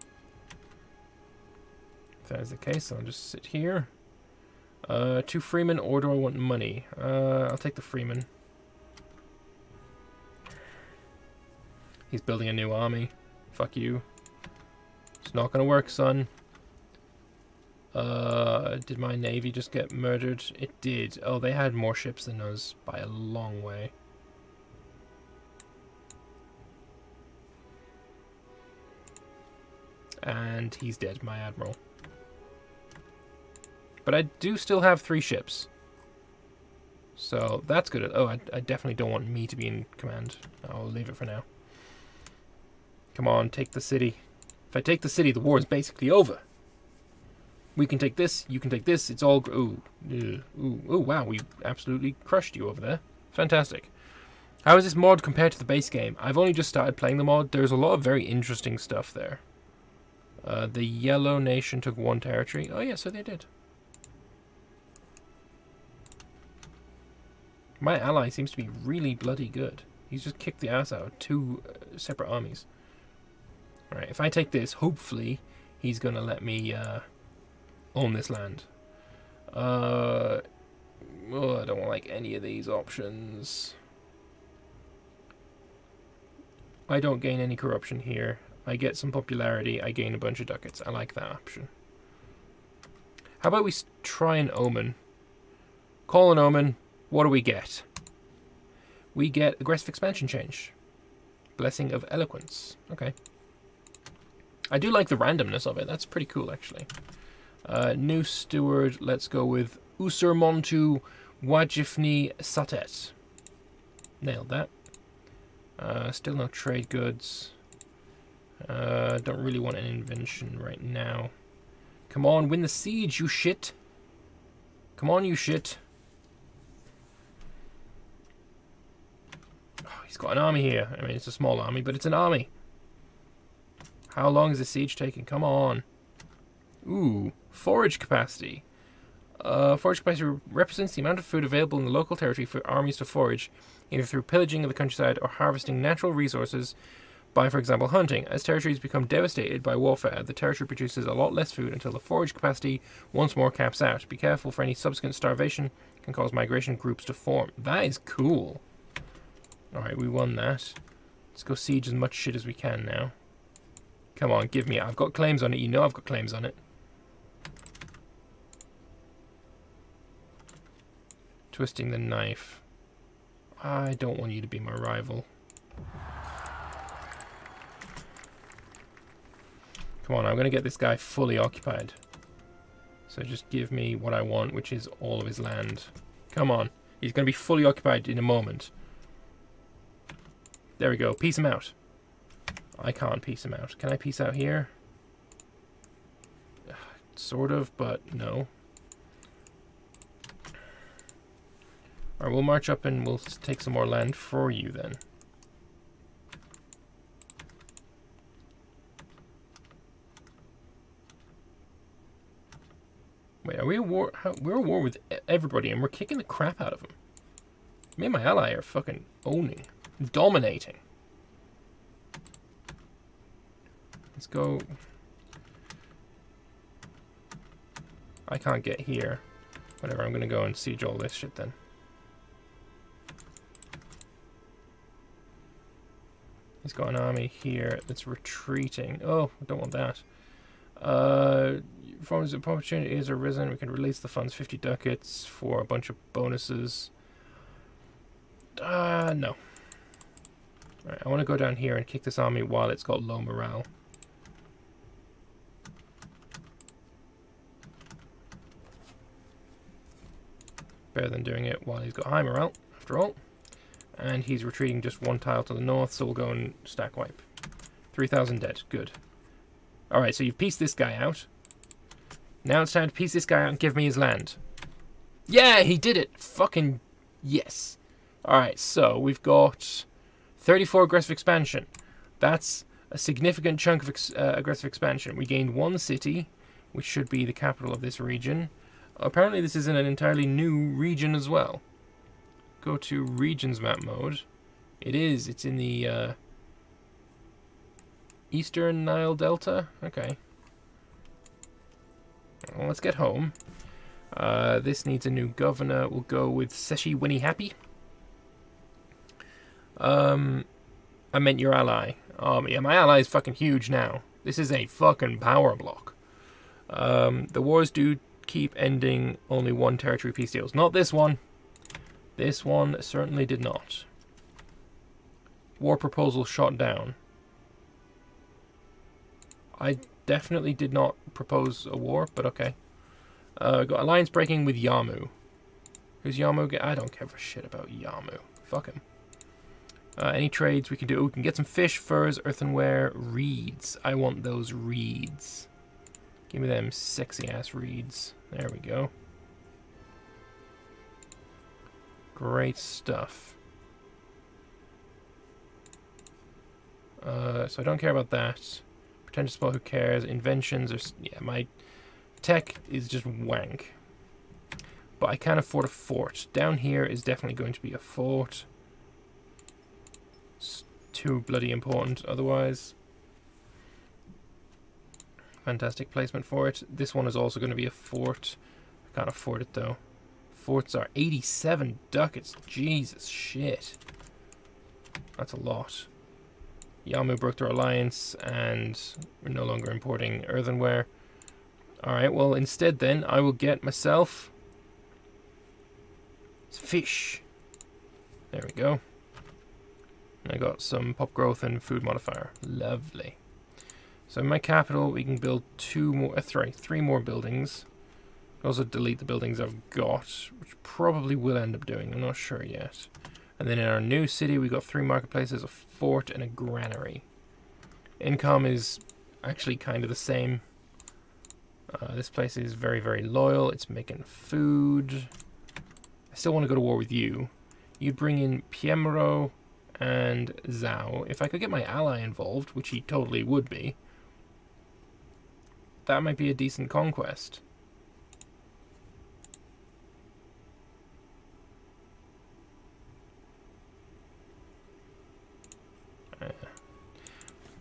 If that is the case, I'll just sit here. Uh, two freemen, or do I want money? Uh, I'll take the freeman. He's building a new army. Fuck you. It's not gonna work, son. Uh, did my navy just get murdered? It did. Oh, they had more ships than us by a long way. And he's dead, my admiral. But I do still have three ships. So that's good. Oh, I, I definitely don't want me to be in command. I'll leave it for now. Come on, take the city. If I take the city, the war is basically over. We can take this, you can take this, it's all... Ooh, ooh, ooh, wow, we absolutely crushed you over there. Fantastic. How is this mod compared to the base game? I've only just started playing the mod. There's a lot of very interesting stuff there. Uh, the Yellow Nation took one territory. Oh yeah, so they did. My ally seems to be really bloody good. He's just kicked the ass out of two uh, separate armies. Alright, if I take this, hopefully he's going to let me uh, own this land. Uh, oh, I don't like any of these options. I don't gain any corruption here. I get some popularity. I gain a bunch of ducats. I like that option. How about we try an omen? Call an omen. What do we get? We get aggressive expansion change. Blessing of Eloquence. Okay. I do like the randomness of it. That's pretty cool, actually. Uh, new steward. Let's go with Usur Montu Wajifni Satet. Nailed that. Uh, still no trade goods. Uh, don't really want an invention right now. Come on, win the siege, you shit. Come on, you shit. Oh, he's got an army here. I mean, it's a small army, but it's an army. How long is the siege taking? Come on. Ooh, forage capacity. Uh, forage capacity represents the amount of food available in the local territory for armies to forage, either through pillaging of the countryside or harvesting natural resources by, for example, hunting. As territories become devastated by warfare, the territory produces a lot less food until the forage capacity once more caps out. Be careful for any subsequent starvation can cause migration groups to form. That is cool. Alright, we won that. Let's go siege as much shit as we can now. Come on, give me it. I've got claims on it. You know I've got claims on it. Twisting the knife. I don't want you to be my rival. Come on, I'm going to get this guy fully occupied. So just give me what I want, which is all of his land. Come on. He's going to be fully occupied in a moment. There we go. Peace him out. I can't peace him out. Can I peace out here? Sort of, but no. Alright, we'll march up and we'll take some more land for you then. Wait, are we at war? How, we're at war with everybody and we're kicking the crap out of them. Me and my ally are fucking owning. Dominating. Let's go. I can't get here. Whatever, I'm gonna go and siege all this shit then. He's got an army here that's retreating. Oh, I don't want that. Uh, forms of opportunity has arisen. We can release the funds 50 ducats for a bunch of bonuses. Uh, no. I want to go down here and kick this army while it's got low morale. Better than doing it while he's got high morale, after all. And he's retreating just one tile to the north, so we'll go and stack wipe. 3,000 dead. Good. Alright, so you've pieced this guy out. Now it's time to piece this guy out and give me his land. Yeah, he did it! Fucking yes. Alright, so we've got 34 aggressive expansion. That's a significant chunk of ex uh, aggressive expansion. We gained one city, which should be the capital of this region. Apparently this is in an entirely new region as well go to regions map mode. It is. It's in the uh, Eastern Nile Delta. Okay. Let's get home. Uh, this needs a new governor. We'll go with Seshi Winnie Happy. Um, I meant your ally. Um, yeah, my ally is fucking huge now. This is a fucking power block. Um, the wars do keep ending only one territory peace deals. Not this one. This one certainly did not. War proposal shot down. I definitely did not propose a war, but okay. Uh, got alliance breaking with Yamu. Who's Yamu? I don't care for shit about Yamu. Fuck him. Uh, any trades we can do? we can get some fish, furs, earthenware, reeds. I want those reeds. Give me them sexy ass reeds. There we go. Great stuff. Uh, so I don't care about that. Pretentious spell, who cares? Inventions. Yeah, my tech is just wank. But I can't afford a fort. Down here is definitely going to be a fort. It's too bloody important otherwise. Fantastic placement for it. This one is also going to be a fort. I can't afford it though. Forts are 87 ducats. Jesus shit. That's a lot. Yamu broke their alliance and we're no longer importing earthenware. Alright, well instead then I will get myself some fish. There we go. I got some pop growth and food modifier. Lovely. So in my capital we can build two more, uh, three, three more buildings also delete the buildings I've got, which probably will end up doing. I'm not sure yet. And then in our new city, we've got three marketplaces, a fort, and a granary. Income is actually kind of the same. Uh, this place is very, very loyal. It's making food. I still want to go to war with you. You'd bring in Piemro and Zhao. If I could get my ally involved, which he totally would be, that might be a decent conquest.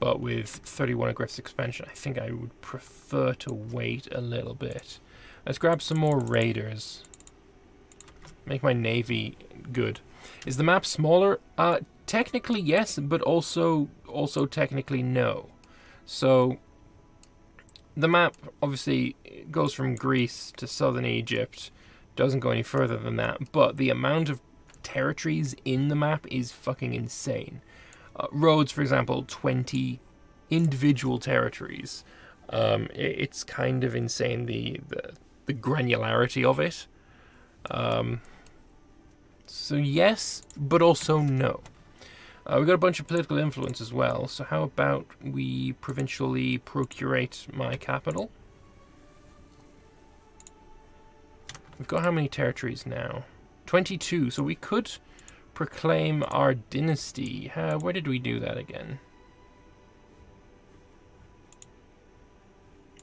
But with 31 aggressive expansion, I think I would prefer to wait a little bit. Let's grab some more raiders. Make my navy good. Is the map smaller? Uh, technically yes, but also also technically no. So the map obviously goes from Greece to southern Egypt, doesn't go any further than that, but the amount of territories in the map is fucking insane. Uh, Rhodes, for example, 20 individual territories. Um, it, it's kind of insane the, the, the granularity of it. Um, so yes, but also no. Uh, we got a bunch of political influence as well, so how about we provincially procurate my capital? We've got how many territories now? 22, so we could proclaim our dynasty. Uh, where did we do that again?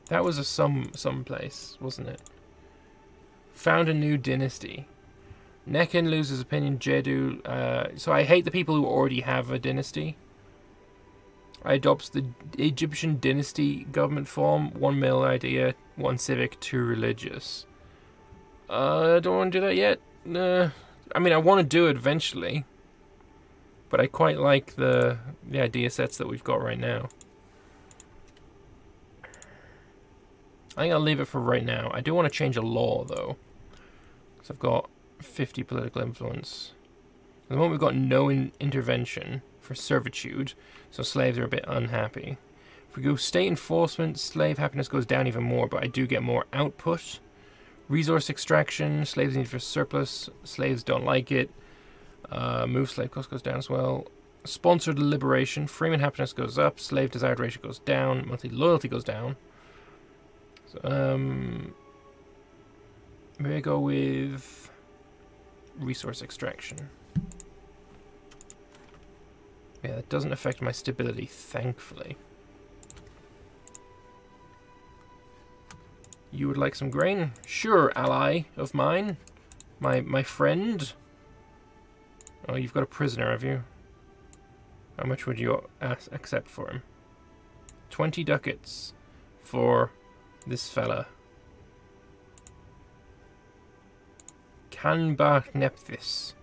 That was a some some place, wasn't it? Found a new dynasty. Nekin loses opinion. Jedu. Uh, so I hate the people who already have a dynasty. I adopts the Egyptian dynasty government form. One male idea, one civic, two religious. Uh, I don't want to do that yet. Uh, I mean, I want to do it eventually. But I quite like the, the idea sets that we've got right now. I think I'll leave it for right now. I do want to change a law, though. Because I've got 50 political influence. At the moment, we've got no in intervention for servitude, so slaves are a bit unhappy. If we go state enforcement, slave happiness goes down even more, but I do get more output. Resource extraction, slaves need for surplus, slaves don't like it. Uh, move slave cost goes down as well. Sponsored liberation, freeman happiness goes up, slave desired ratio goes down, monthly loyalty goes down. So, um, maybe I go with resource extraction. Yeah, that doesn't affect my stability, thankfully. You would like some grain? Sure, ally of mine. My my friend. Oh, you've got a prisoner, have you? How much would you accept for him? 20 ducats for this fella. Canbar Nephthys.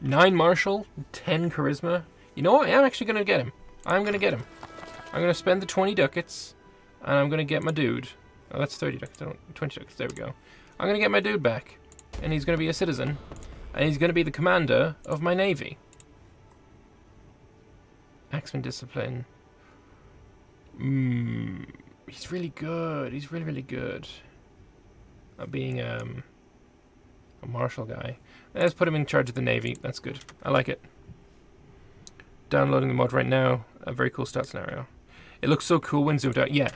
Nine martial, ten charisma. You know what? I am actually gonna get him. I'm gonna get him. I'm gonna spend the 20 ducats, and I'm gonna get my dude. Oh, that's 30 ducats. Don't 20 ducats. There we go. I'm gonna get my dude back, and he's gonna be a citizen, and he's gonna be the commander of my navy. Axeman discipline. Mmm. He's really good. He's really, really good. At being um, a marshal guy. Let's put him in charge of the navy. That's good. I like it. Downloading the mod right now. A very cool start scenario. It looks so cool when zoomed out. Yeah,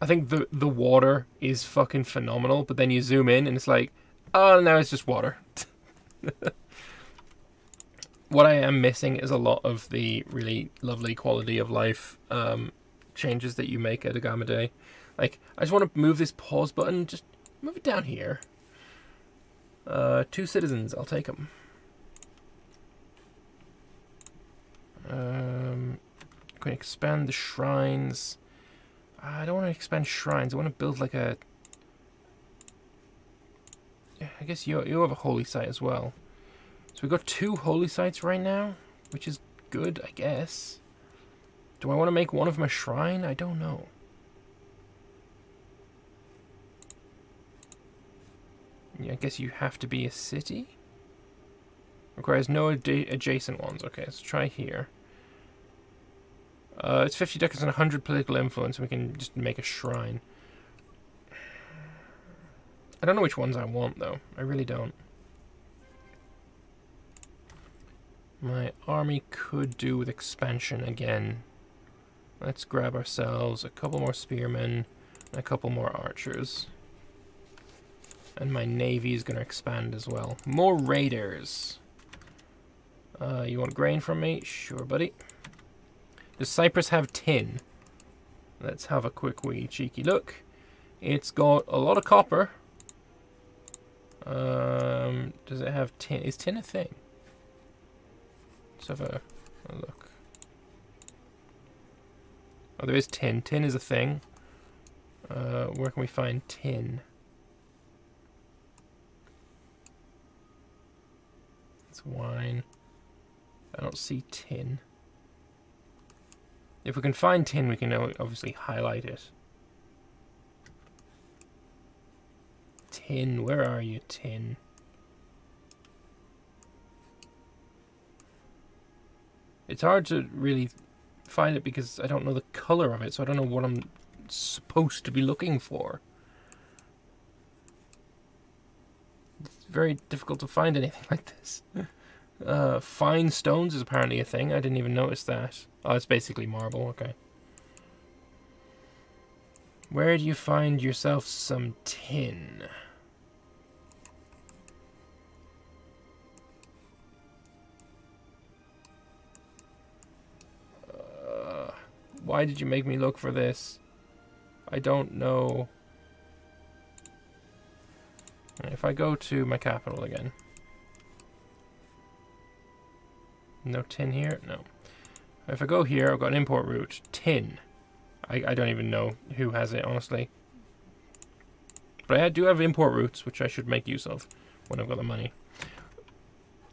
I think the the water is fucking phenomenal. But then you zoom in and it's like, oh, now it's just water. what I am missing is a lot of the really lovely quality of life um, changes that you make at Agamede. Like, I just want to move this pause button, just move it down here. Uh, two citizens, I'll take them. Um, to expand the shrines. I don't want to expand shrines. I want to build like a... I guess you, you have a holy site as well. So we've got two holy sites right now, which is good, I guess. Do I want to make one of them a shrine? I don't know. Yeah, I guess you have to be a city? Requires no ad adjacent ones. Okay, let's try here. Uh, it's 50 ducats and 100 political influence, we can just make a shrine. I don't know which ones I want, though. I really don't. My army could do with expansion again. Let's grab ourselves a couple more spearmen and a couple more archers. And my navy is going to expand as well. More raiders. Uh, you want grain from me? Sure, buddy. Does Cyprus have tin? Let's have a quick wee cheeky look. It's got a lot of copper. Um, does it have tin? Is tin a thing? Let's have a, a look. Oh, there is tin. Tin is a thing. Uh, where can we find tin? It's wine. I don't see tin. If we can find tin, we can now obviously highlight it. Tin, where are you, tin? It's hard to really find it because I don't know the color of it, so I don't know what I'm supposed to be looking for. It's very difficult to find anything like this. Uh, fine stones is apparently a thing. I didn't even notice that. Oh, it's basically marble. Okay. Where do you find yourself some tin? Uh, why did you make me look for this? I don't know. If I go to my capital again. No tin here? No. If I go here, I've got an import route. Tin. I, I don't even know who has it, honestly. But I do have import routes, which I should make use of when I've got the money.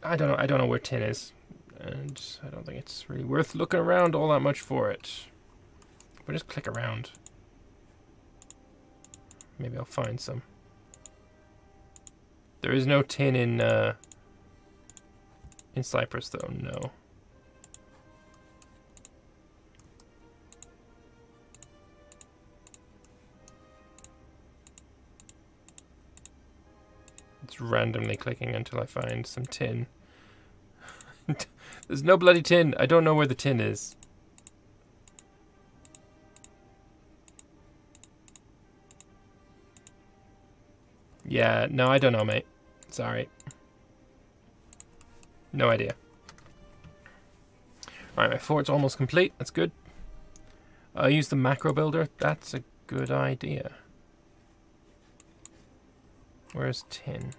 I don't know. I don't know where tin is, and I don't think it's really worth looking around all that much for it. But just click around. Maybe I'll find some. There is no tin in uh, in Cyprus, though. No. It's randomly clicking until I find some tin. There's no bloody tin. I don't know where the tin is. Yeah, no, I don't know, mate. Sorry. No idea. Alright, my fort's almost complete. That's good. I use the macro builder. That's a good idea. Where's tin?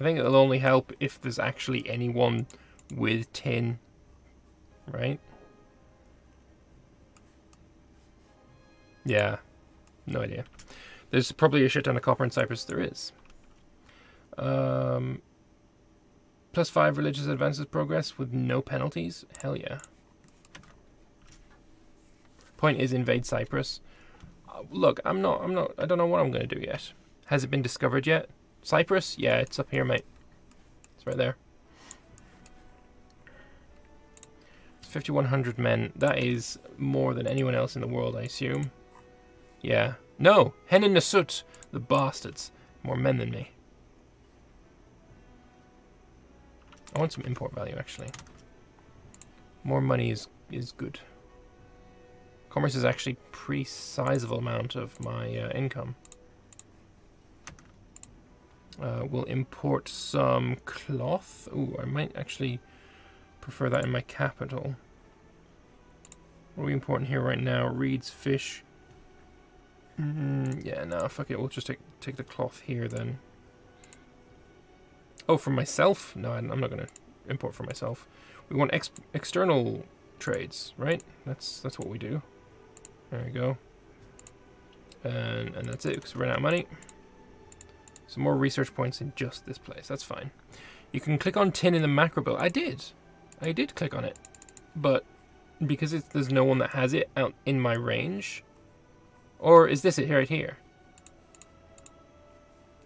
I think it'll only help if there's actually anyone with tin, right? Yeah, no idea. There's probably a shit ton of copper in Cyprus. There is. Um, plus five religious advances progress with no penalties. Hell yeah. Point is invade Cyprus. Uh, look, I'm not. I'm not. I don't know what I'm going to do yet. Has it been discovered yet? Cyprus? Yeah, it's up here, mate. It's right there. It's 5,100 men. That is more than anyone else in the world, I assume. Yeah. No! Henin Nasut! The bastards. More men than me. I want some import value, actually. More money is, is good. Commerce is actually a pretty sizable amount of my uh, income. Uh, we'll import some cloth. Oh, I might actually prefer that in my capital. What are we importing here right now? Reeds, fish. Mm, yeah, no, fuck it. We'll just take take the cloth here then. Oh, for myself? No, I'm not going to import for myself. We want ex external trades, right? That's that's what we do. There we go. And, and that's it, because we ran out of money. Some more research points in just this place. That's fine. You can click on tin in the macro build. I did. I did click on it. But because there's no one that has it out in my range. Or is this it here right here?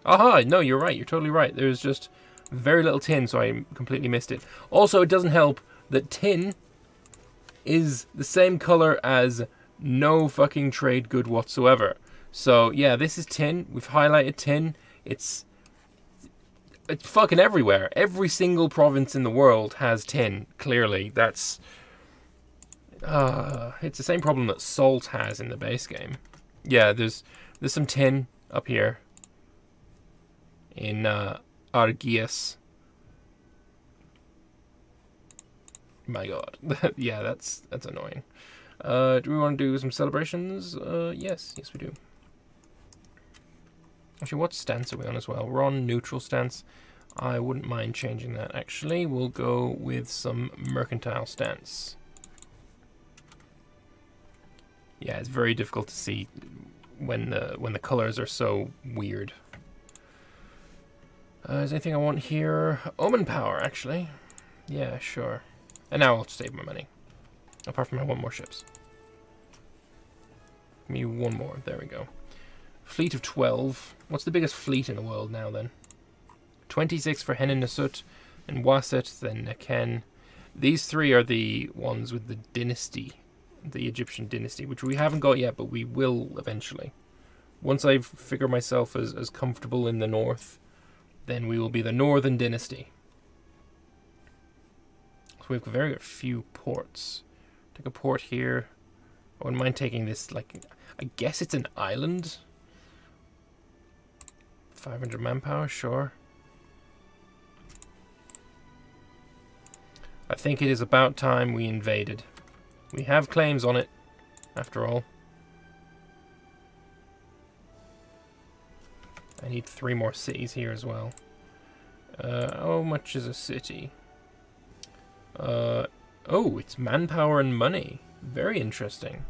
Aha! No, you're right. You're totally right. There's just very little tin, so I completely missed it. Also, it doesn't help that tin is the same color as no fucking trade good whatsoever. So, yeah, this is tin. We've highlighted tin. It's it's fucking everywhere. Every single province in the world has tin. Clearly, that's uh, it's the same problem that Salt has in the base game. Yeah, there's there's some tin up here in uh, Argias. My God, yeah, that's that's annoying. Uh, do we want to do some celebrations? Uh, yes, yes we do. Actually, what stance are we on as well? We're on neutral stance. I wouldn't mind changing that, actually. We'll go with some mercantile stance. Yeah, it's very difficult to see when the when the colors are so weird. Uh, is anything I want here? Omen power, actually. Yeah, sure. And now I'll save my money. Apart from I want more ships. Give me one more. There we go. Fleet of 12. What's the biggest fleet in the world now, then? 26 for Henin Nasut, and Waset, then Neken. These three are the ones with the dynasty, the Egyptian dynasty, which we haven't got yet, but we will eventually. Once I figure myself as, as comfortable in the north, then we will be the Northern Dynasty. So we have very few ports. Take a port here. I wouldn't mind taking this, like, I guess it's an island. 500 manpower, sure. I think it is about time we invaded. We have claims on it, after all. I need three more cities here as well. Uh, how much is a city? Uh, oh, it's manpower and money. Very interesting.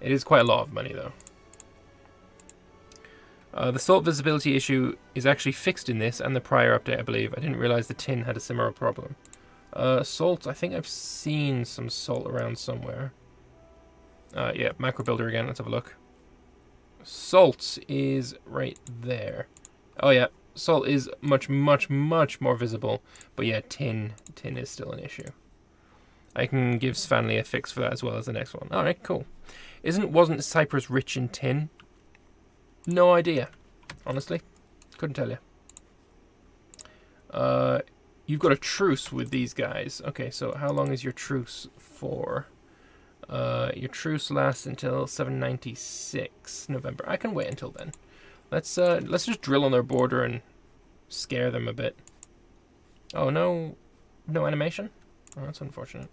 It is quite a lot of money, though. Uh, the salt visibility issue is actually fixed in this and the prior update, I believe. I didn't realize the tin had a similar problem. Uh, salt, I think I've seen some salt around somewhere. Uh, yeah, macro builder again, let's have a look. Salt is right there. Oh yeah, salt is much, much, much more visible. But yeah, tin, tin is still an issue. I can give Svanley a fix for that as well as the next one. Alright, cool. Isn't, wasn't Cyprus rich in tin? No idea, honestly. Couldn't tell you. Uh, you've got a truce with these guys. Okay, so how long is your truce for? Uh, your truce lasts until 796 November. I can wait until then. Let's uh, let's just drill on their border and scare them a bit. Oh no, no animation. Oh, that's unfortunate.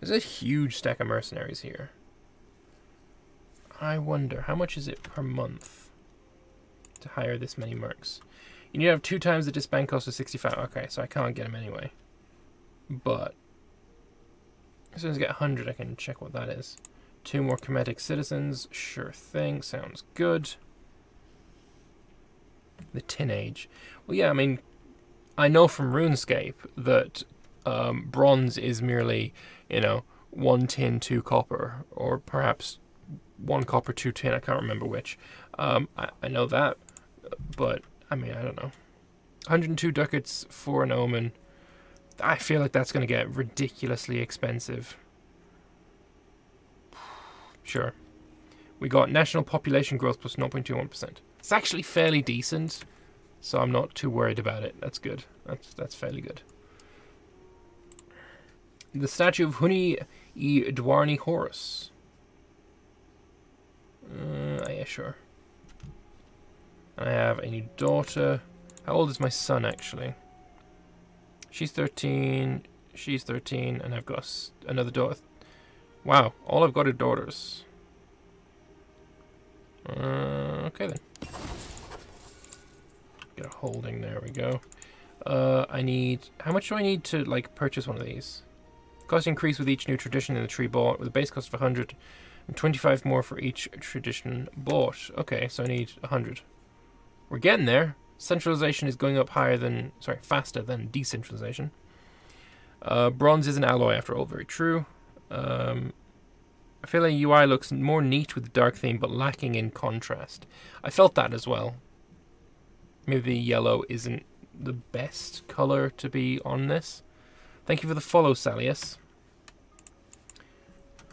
There's a huge stack of mercenaries here. I wonder how much is it per month to hire this many mercs. You need to have two times the disband cost of 65. Okay, so I can't get them anyway. But as soon as I get 100, I can check what that is. Two more Kemetic citizens. Sure thing. Sounds good. The Tin Age. Well, yeah, I mean, I know from RuneScape that um, bronze is merely, you know, one tin, two copper, or perhaps one copper, two tin. I can't remember which. Um, I, I know that, but I mean, I don't know. 102 ducats for an omen. I feel like that's going to get ridiculously expensive. Sure. We got national population growth plus 0.21%. It's actually fairly decent, so I'm not too worried about it. That's good. That's that's fairly good. The statue of Huni e Dwarni Horus. Uh, yeah, sure. I have a new daughter. How old is my son, actually? She's 13, she's 13, and I've got another daughter. Wow, all I've got are daughters. Uh, okay then. Get a holding, there we go. Uh, I need, how much do I need to, like, purchase one of these? Cost increase with each new tradition in the tree bought, with a base cost of 100, and 25 more for each tradition bought. Okay, so I need 100. We're getting there centralization is going up higher than, sorry, faster than decentralization. Uh, bronze is an alloy after all, very true. Um, I feel like UI looks more neat with the dark theme, but lacking in contrast. I felt that as well. Maybe yellow isn't the best color to be on this. Thank you for the follow, Salius.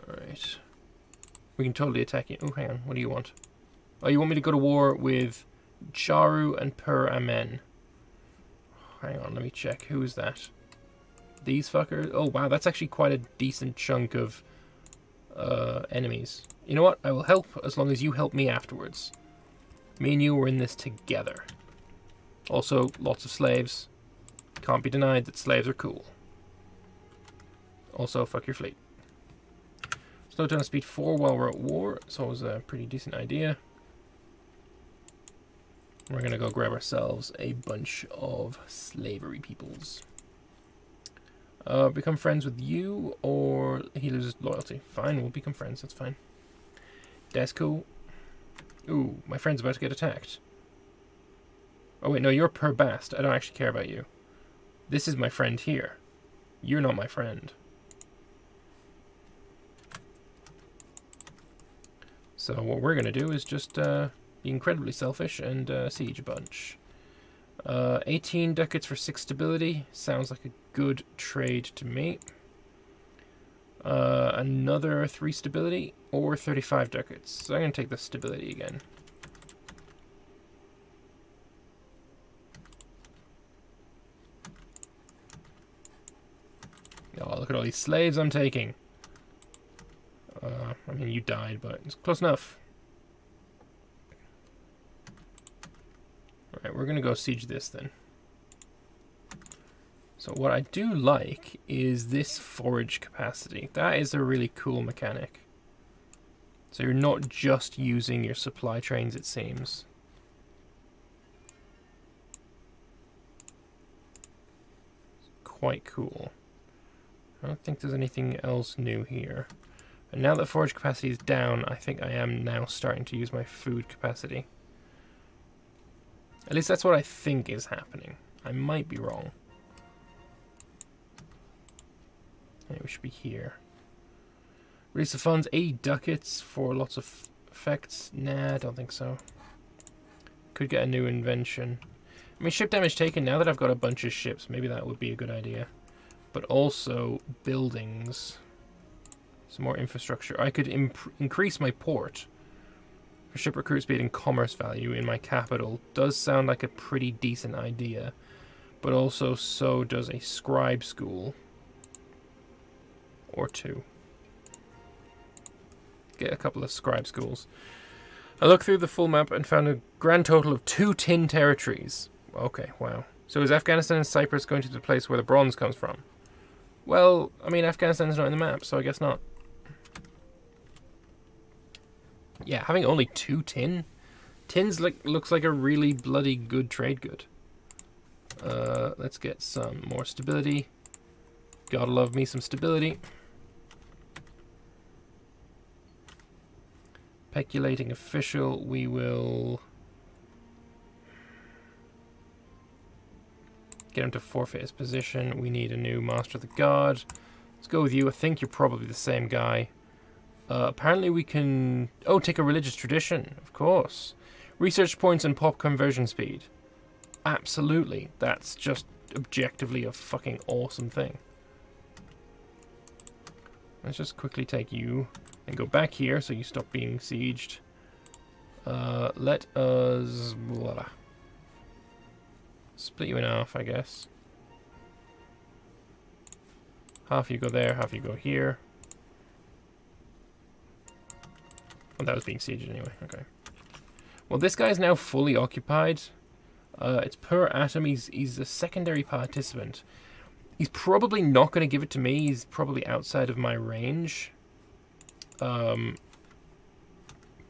Alright. We can totally attack you. Oh, hang on. What do you want? Oh, you want me to go to war with Charu and Per Amen. Hang on, let me check. Who is that? These fuckers? Oh, wow, that's actually quite a decent chunk of uh, enemies. You know what? I will help as long as you help me afterwards. Me and you were in this together. Also, lots of slaves. Can't be denied that slaves are cool. Also, fuck your fleet. Slow down speed 4 while we're at war. It's always a pretty decent idea. We're going to go grab ourselves a bunch of slavery peoples. Uh, become friends with you, or he loses loyalty. Fine, we'll become friends, that's fine. That's cool. Ooh, my friend's about to get attacked. Oh wait, no, you're per bast. I don't actually care about you. This is my friend here. You're not my friend. So what we're going to do is just uh, be incredibly selfish and uh, siege a bunch. Uh, 18 ducats for 6 stability. Sounds like a good trade to me. Uh, another 3 stability or 35 ducats. So I'm going to take the stability again. Oh, look at all these slaves I'm taking. Uh, I mean, you died, but it's close enough. Alright, we're going to go siege this then. So what I do like is this forage capacity. That is a really cool mechanic. So you're not just using your supply trains, it seems. quite cool. I don't think there's anything else new here. And now that forage capacity is down, I think I am now starting to use my food capacity. At least that's what I think is happening. I might be wrong. we should be here. Release the funds, 80 ducats for lots of effects. Nah, I don't think so. Could get a new invention. I mean, ship damage taken, now that I've got a bunch of ships, maybe that would be a good idea. But also, buildings. Some more infrastructure. I could increase my port. For ship recruit speed and commerce value in my capital does sound like a pretty decent idea. But also, so does a scribe school. Or two. Get a couple of scribe schools. I looked through the full map and found a grand total of two tin territories. Okay, wow. So is Afghanistan and Cyprus going to the place where the bronze comes from? Well, I mean, Afghanistan's not in the map, so I guess not. Yeah, having only two tin? Tin's like looks like a really bloody good trade good. Uh, let's get some more stability. Gotta love me some stability. Peculating official, we will get him to forfeit his position. We need a new Master of the Guard. Let's go with you. I think you're probably the same guy. Uh, apparently we can... Oh, take a religious tradition. Of course. Research points and pop conversion speed. Absolutely. That's just objectively a fucking awesome thing. Let's just quickly take you and go back here so you stop being sieged. Uh, let us... Split you in half, I guess. Half you go there, half you go here. Oh, that was being sieged anyway. Okay. Well, this guy is now fully occupied. Uh, it's per atom. He's, he's a secondary participant. He's probably not going to give it to me. He's probably outside of my range. Um,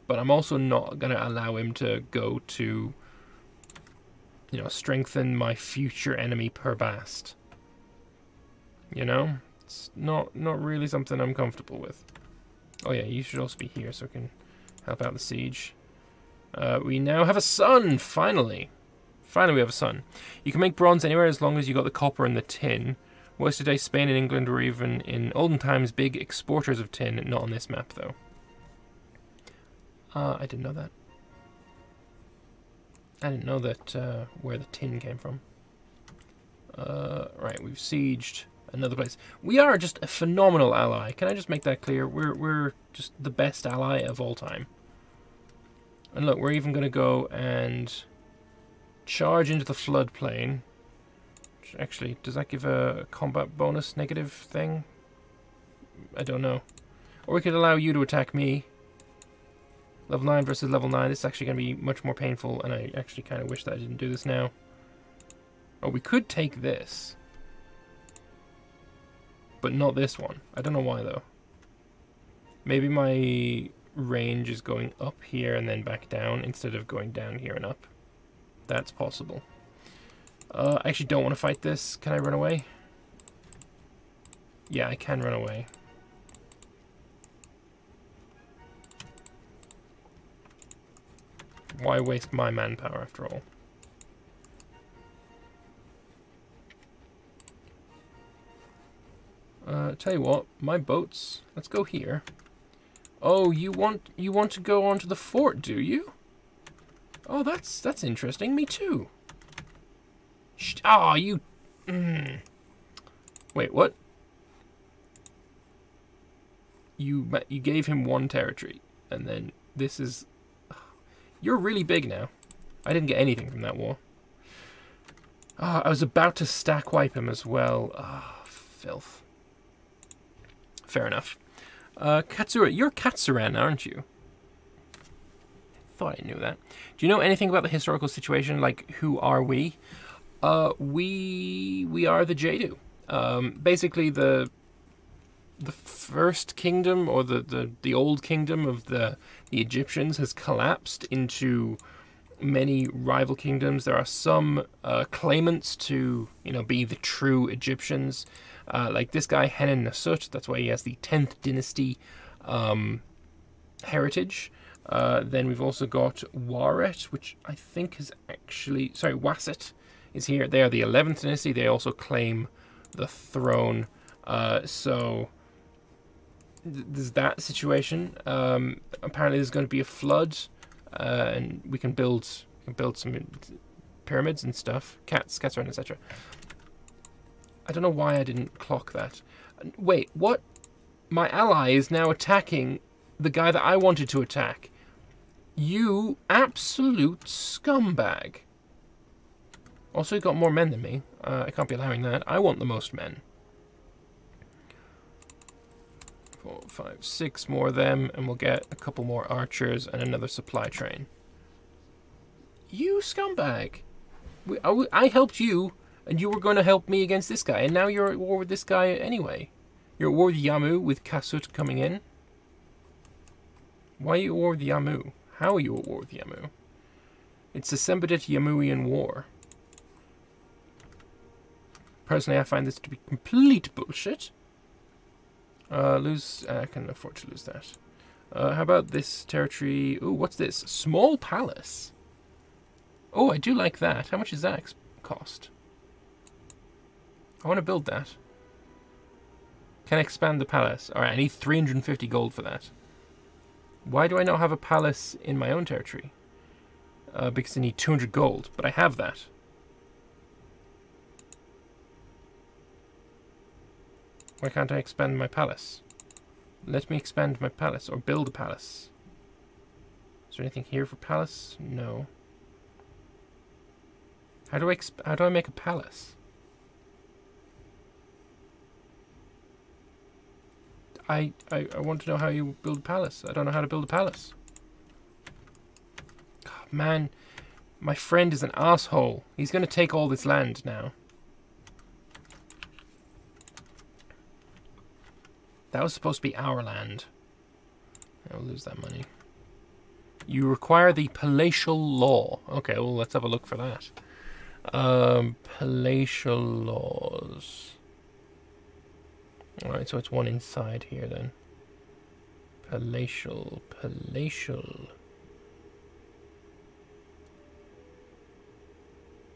but I'm also not going to allow him to go to, you know, strengthen my future enemy per bast. You know? It's not, not really something I'm comfortable with. Oh yeah, you should also be here so I can help out the siege. Uh, we now have a sun, finally. Finally we have a sun. You can make bronze anywhere as long as you got the copper and the tin. Worst today, Spain and England were even in olden times big exporters of tin, not on this map though. Uh, I didn't know that. I didn't know that uh, where the tin came from. Uh, right, we've sieged another place. We are just a phenomenal ally. Can I just make that clear? We're we're just the best ally of all time. And look, we're even going to go and charge into the floodplain. Actually, does that give a combat bonus negative thing? I don't know. Or we could allow you to attack me. Level 9 versus level 9. This is actually going to be much more painful, and I actually kind of wish that I didn't do this now. Oh, we could take this. But not this one. I don't know why, though. Maybe my range is going up here and then back down instead of going down here and up. That's possible. Uh, I actually don't want to fight this. Can I run away? Yeah, I can run away. Why waste my manpower after all? Uh, tell you what, my boats. Let's go here. Oh, you want you want to go onto the fort, do you? Oh, that's that's interesting. Me too. Oh, you... Mm. Wait, what? You you gave him one territory, and then this is... You're really big now. I didn't get anything from that war. Oh, I was about to stack wipe him as well. Ah, oh, filth. Fair enough. Uh, Katsura, you're Katsuran, aren't you? Thought I knew that. Do you know anything about the historical situation? Like, who are we? Uh, we we are the Jadu. Um, basically, the the first kingdom or the, the, the old kingdom of the the Egyptians has collapsed into many rival kingdoms. There are some uh, claimants to you know be the true Egyptians, uh, like this guy Henan Nasut. That's why he has the tenth dynasty um, heritage. Uh, then we've also got Waret, which I think is actually sorry Waset is here. They are the eleventh dynasty. They also claim the throne. Uh, so there's that situation. Um, apparently, there's going to be a flood, uh, and we can build we can build some pyramids and stuff, cats, cats etc. I don't know why I didn't clock that. Wait, what? My ally is now attacking the guy that I wanted to attack. You absolute scumbag. Also, he got more men than me. Uh, I can't be allowing that. I want the most men. Four, five, six more of them, and we'll get a couple more archers and another supply train. You scumbag! I helped you, and you were going to help me against this guy, and now you're at war with this guy anyway. You're at war with Yamu, with Kasut coming in. Why are you at war with Yamu? How are you at war with Yamu? It's the Sembadit Yamuian War. Personally, I find this to be complete bullshit. Uh, lose... Uh, I can afford to lose that. Uh, how about this territory? Ooh, what's this? Small palace. Oh, I do like that. How much does that cost? I want to build that. Can I expand the palace? Alright, I need 350 gold for that. Why do I not have a palace in my own territory? Uh, because I need 200 gold, but I have that. Why can't I expand my palace? Let me expand my palace, or build a palace. Is there anything here for palace? No. How do I how do I make a palace? I, I I want to know how you build a palace. I don't know how to build a palace. Oh, man, my friend is an asshole. He's going to take all this land now. That was supposed to be our land. I'll lose that money. You require the palatial law. Okay, well, let's have a look for that. Um, palatial laws. Alright, so it's one inside here then. Palatial, palatial.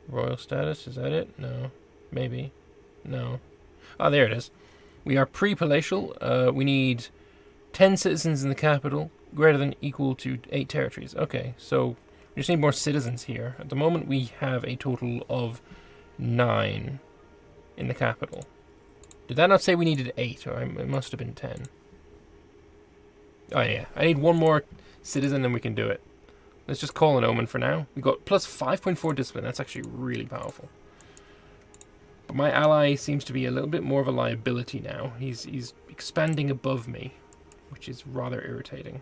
Royal status, is that it? No. Maybe. No. Oh, there it is. We are pre-palatial. Uh, we need 10 citizens in the capital, greater than equal to 8 territories. Okay, so we just need more citizens here. At the moment, we have a total of 9 in the capital. Did that not say we needed 8? Or it must have been 10. Oh, yeah. I need one more citizen, and we can do it. Let's just call an omen for now. We got plus 5.4 discipline. That's actually really powerful. But my ally seems to be a little bit more of a liability now. He's, he's expanding above me, which is rather irritating.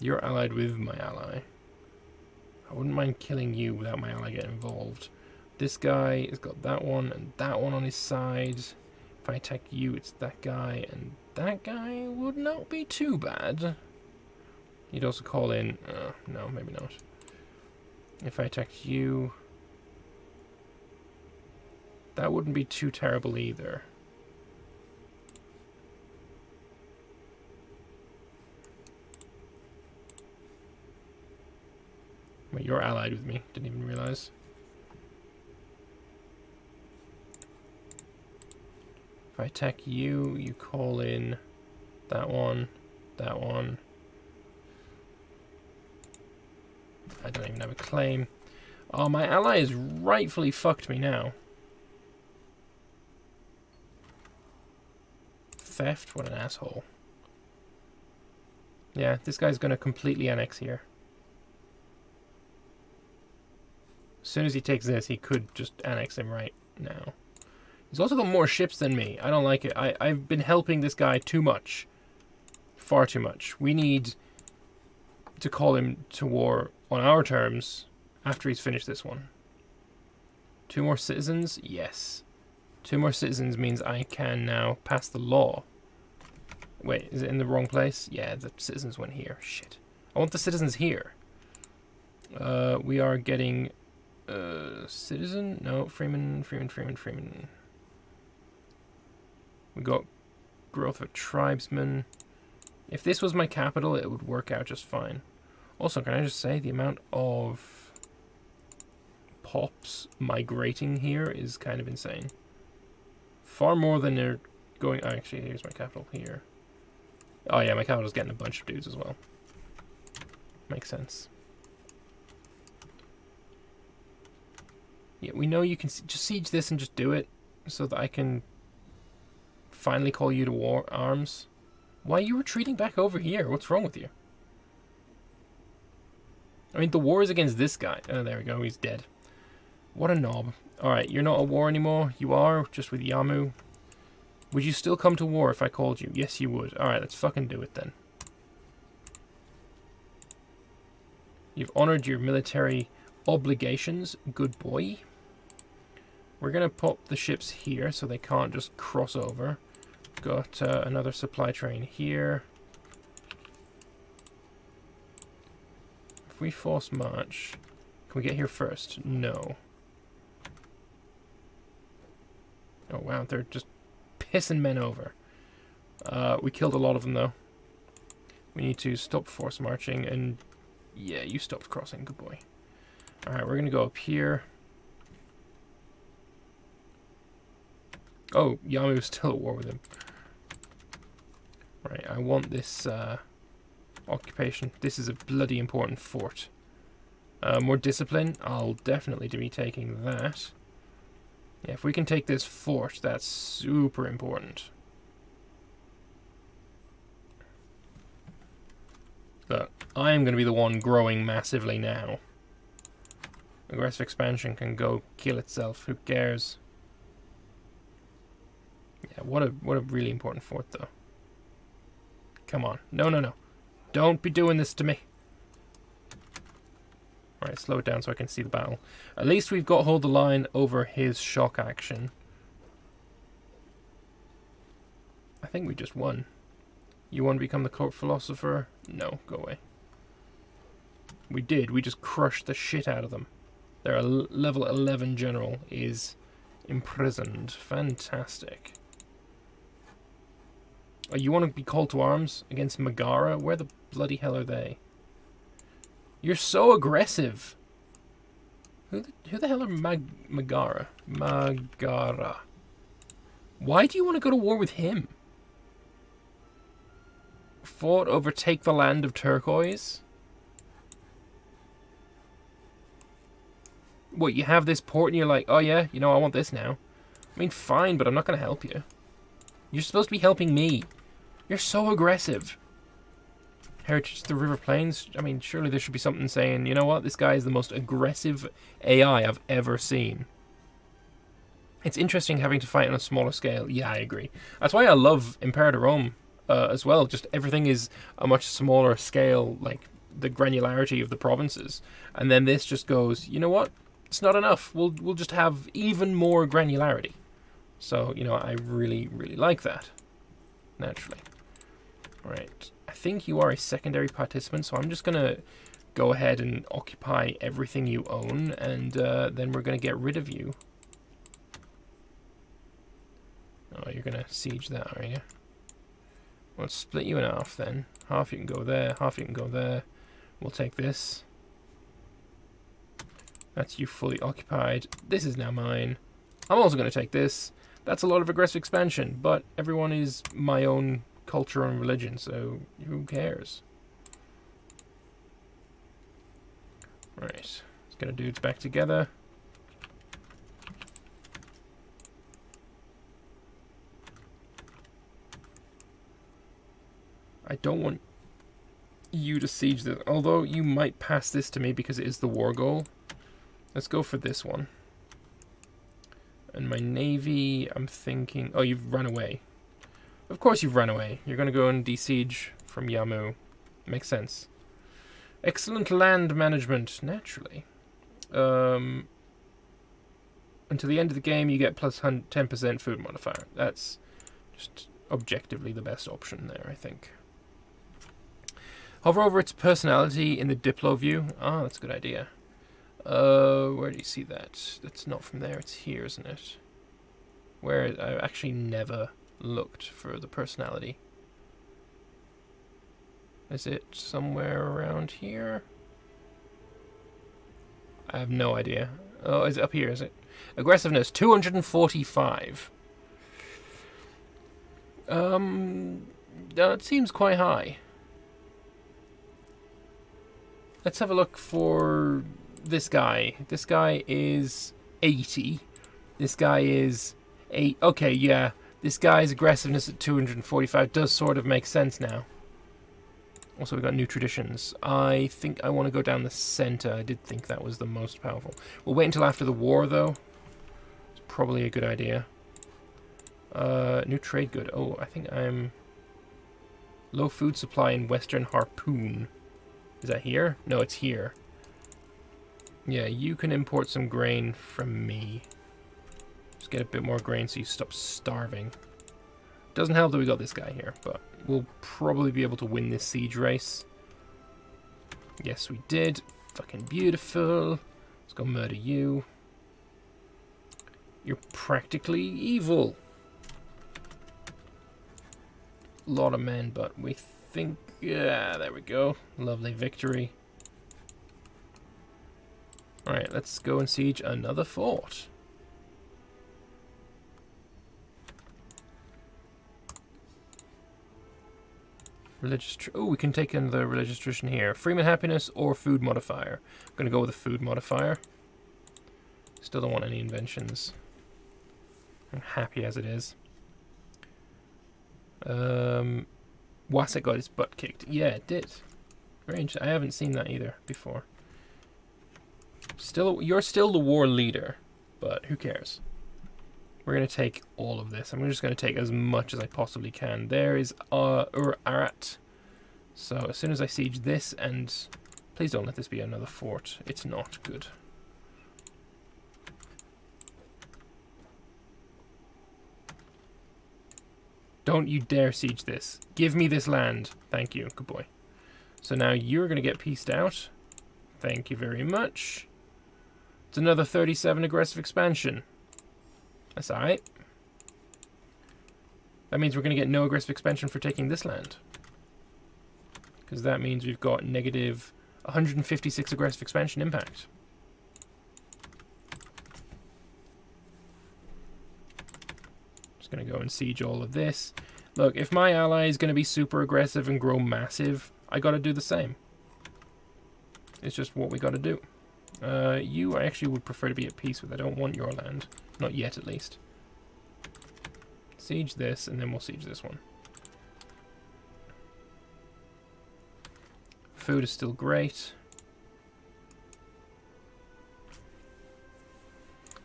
You're allied with my ally. I wouldn't mind killing you without my ally getting involved. This guy has got that one and that one on his side. If I attack you, it's that guy and that guy would not be too bad. You'd also call in... Uh, no, maybe not. If I attack you... That wouldn't be too terrible either. Wait, you're allied with me. Didn't even realize. If I attack you, you call in that one, that one. I don't even have a claim. Oh, my ally has rightfully fucked me now. Theft? What an asshole. Yeah, this guy's going to completely annex here. As soon as he takes this, he could just annex him right now. He's also got more ships than me. I don't like it. I, I've been helping this guy too much. Far too much. We need to call him to war on our terms after he's finished this one. Two more citizens? Yes. Two more citizens means I can now pass the law. Wait, is it in the wrong place? Yeah, the citizens went here. Shit. I want the citizens here. Uh, we are getting... Uh, citizen? No, Freeman, Freeman, Freeman, Freeman. We got growth of tribesmen. If this was my capital, it would work out just fine. Also, can I just say the amount of pops migrating here is kind of insane. Far more than they're going... Oh, actually, here's my capital here. Oh yeah, my capital's getting a bunch of dudes as well. Makes sense. Yeah, we know you can just siege this and just do it so that I can finally call you to war arms. Why are you retreating back over here? What's wrong with you? I mean, the war is against this guy. Oh, there we go. He's dead. What a knob. Alright, you're not at war anymore. You are, just with Yamu. Would you still come to war if I called you? Yes, you would. Alright, let's fucking do it then. You've honored your military obligations. Good boy. We're going to pop the ships here so they can't just cross over. Got uh, another supply train here. If we force march, can we get here first? No. Oh wow, they're just pissing men over. Uh, we killed a lot of them though. We need to stop force marching and yeah, you stopped crossing. Good boy. Alright, we're to go up here. Oh, Yamu's still at war with him. Right, I want this uh, occupation. This is a bloody important fort. Uh, more discipline. I'll definitely be taking that. Yeah, if we can take this fort, that's super important. But I am going to be the one growing massively now. Aggressive expansion can go kill itself. Who cares? Yeah, what a what a really important fort though. Come on. No, no, no. Don't be doing this to me. Alright, slow it down so I can see the battle. At least we've got hold the line over his shock action. I think we just won. You want to become the court philosopher? No, go away. We did. We just crushed the shit out of them. Their level 11 general is imprisoned. Fantastic. Oh, you want to be called to arms against Megara? Where the bloody hell are they? You're so aggressive. Who the, who the hell are Mag Megara? Megara. Why do you want to go to war with him? Fought overtake the land of turquoise? What, you have this port and you're like, oh yeah, you know, I want this now. I mean, fine, but I'm not going to help you. You're supposed to be helping me. You're so aggressive. Heritage the River Plains? I mean, surely there should be something saying, you know what, this guy is the most aggressive AI I've ever seen. It's interesting having to fight on a smaller scale. Yeah, I agree. That's why I love Imperator Rome uh, as well. Just everything is a much smaller scale, like the granularity of the provinces. And then this just goes, you know what? It's not enough. We'll we'll just have even more granularity. So, you know, I really, really like that. Naturally. Right. I think you are a secondary participant, so I'm just going to go ahead and occupy everything you own, and uh, then we're going to get rid of you. Oh, you're going to siege that, are you? Well, split you in half then. Half you can go there, half you can go there. We'll take this. That's you fully occupied. This is now mine. I'm also going to take this. That's a lot of aggressive expansion, but everyone is my own culture and religion, so who cares? Right, let's Get our dudes back together. I don't want you to siege this, although you might pass this to me because it is the war goal. Let's go for this one. And my navy, I'm thinking... Oh, you've run away. Of course you've run away. You're going to go and desiege from Yamu. Makes sense. Excellent land management, naturally. Um, until the end of the game, you get plus 10% food modifier. That's just objectively the best option there, I think. Hover over its personality in the Diplo view. Ah, that's a good idea. Uh, where do you see that? That's not from there, it's here, isn't it? Where I've actually never looked for the personality. Is it somewhere around here? I have no idea. Oh, is it up here, is it? Aggressiveness, 245. Um, that seems quite high. Let's have a look for this guy. This guy is 80. This guy is 8. Okay, yeah. This guy's aggressiveness at 245 does sort of make sense now. Also, we've got new traditions. I think I want to go down the center. I did think that was the most powerful. We'll wait until after the war, though. It's probably a good idea. Uh, new trade good. Oh, I think I'm... Low food supply in Western Harpoon. Is that here? No, it's here. Yeah, you can import some grain from me. Get a bit more grain so you stop starving. Doesn't help that we got this guy here, but we'll probably be able to win this siege race. Yes, we did. Fucking beautiful. Let's go murder you. You're practically evil. A lot of men, but we think yeah, there we go. Lovely victory. Alright, let's go and siege another fort. Religious. Oh, we can take in the religious tradition here. Freeman happiness or food modifier. I'm going to go with the food modifier. Still don't want any inventions. I'm happy as it is. Um, Waset got his butt kicked. Yeah, it did. Range. I haven't seen that either before. Still, you're still the war leader, but who cares? We're going to take all of this. I'm just going to take as much as I possibly can. There is uh, Ur Arat. So as soon as I siege this, and please don't let this be another fort. It's not good. Don't you dare siege this. Give me this land. Thank you. Good boy. So now you're going to get pieced out. Thank you very much. It's another 37 aggressive expansion. That's alright. That means we're going to get no aggressive expansion for taking this land. Because that means we've got negative 156 aggressive expansion impact. Just going to go and siege all of this. Look, if my ally is going to be super aggressive and grow massive, I got to do the same. It's just what we got to do. Uh, you I actually would prefer to be at peace with. I don't want your land. Not yet, at least. Siege this, and then we'll siege this one. Food is still great.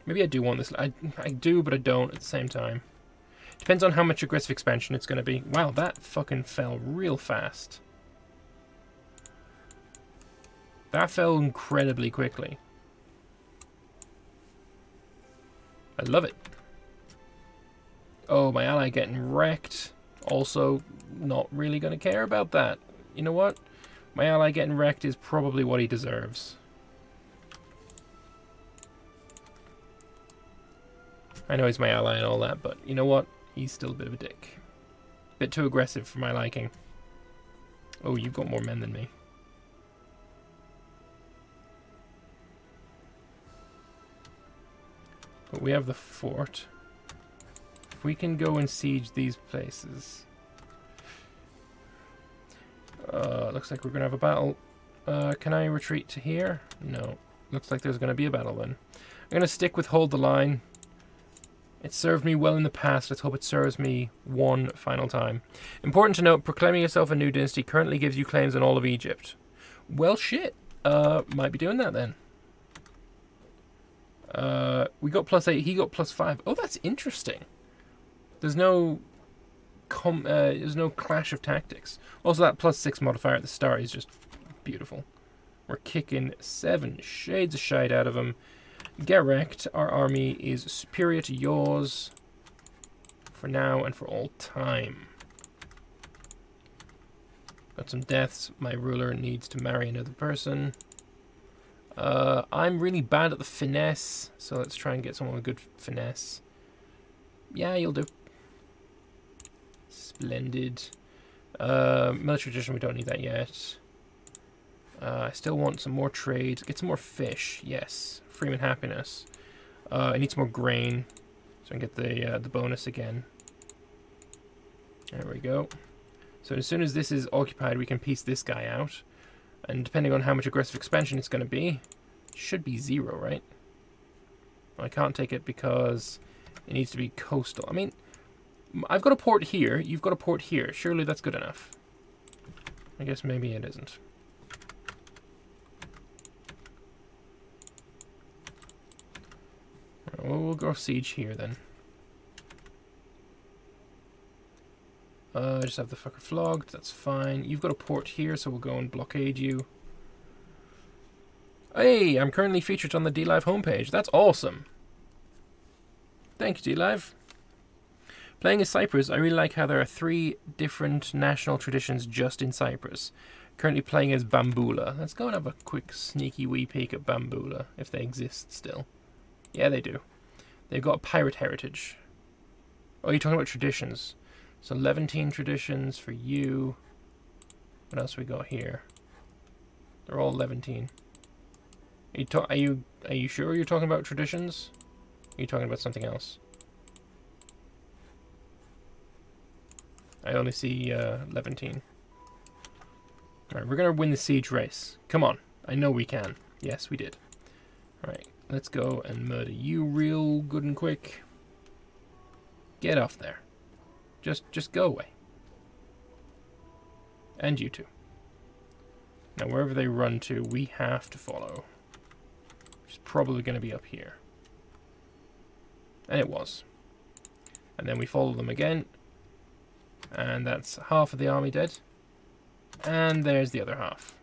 Maybe I do want this. I, I do, but I don't at the same time. Depends on how much aggressive expansion it's going to be. Wow, that fucking fell real fast. That fell incredibly quickly. I love it. Oh, my ally getting wrecked. Also, not really going to care about that. You know what? My ally getting wrecked is probably what he deserves. I know he's my ally and all that, but you know what? He's still a bit of a dick. Bit too aggressive for my liking. Oh, you've got more men than me. But we have the fort. If we can go and siege these places... Uh, looks like we're going to have a battle. Uh, can I retreat to here? No. looks like there's going to be a battle then. I'm going to stick with hold the line. It served me well in the past. Let's hope it serves me one final time. Important to note, proclaiming yourself a new dynasty currently gives you claims on all of Egypt. Well, shit. Uh, might be doing that then. Uh, we got plus eight. He got plus five. Oh, that's interesting. There's no com uh, there's no clash of tactics. Also, that plus six modifier at the start is just beautiful. We're kicking seven shades of shite out of him. Get wrecked. Our army is superior to yours for now and for all time. Got some deaths. My ruler needs to marry another person. Uh, I'm really bad at the finesse, so let's try and get someone with good finesse. Yeah, you'll do. Splendid. Uh, military tradition, we don't need that yet. Uh, I still want some more trade. Get some more fish. Yes. Freeman happiness. Uh, I need some more grain. So I can get the, uh, the bonus again. There we go. So as soon as this is occupied, we can piece this guy out. And depending on how much aggressive expansion it's going to be, should be zero, right? I can't take it because it needs to be coastal. I mean, I've got a port here. You've got a port here. Surely that's good enough. I guess maybe it isn't. Well, we'll go siege here then. Uh, just have the fucker flogged, that's fine. You've got a port here, so we'll go and blockade you. Hey, I'm currently featured on the DLive homepage. That's awesome. Thank you, DLive. Playing as Cyprus, I really like how there are three different national traditions just in Cyprus. Currently playing as Bamboula. Let's go and have a quick sneaky wee peek at Bamboula, if they exist still. Yeah, they do. They've got a pirate heritage. Oh, you're talking about traditions. So Levantine traditions for you. What else we got here? They're all Levantine. Are you, are you are you sure you're talking about traditions? Are you talking about something else? I only see uh, Levantine. Alright, we're going to win the siege race. Come on. I know we can. Yes, we did. Alright, let's go and murder you real good and quick. Get off there. Just, just go away. And you too. Now, wherever they run to, we have to follow. Is probably going to be up here. And it was. And then we follow them again. And that's half of the army dead. And there's the other half.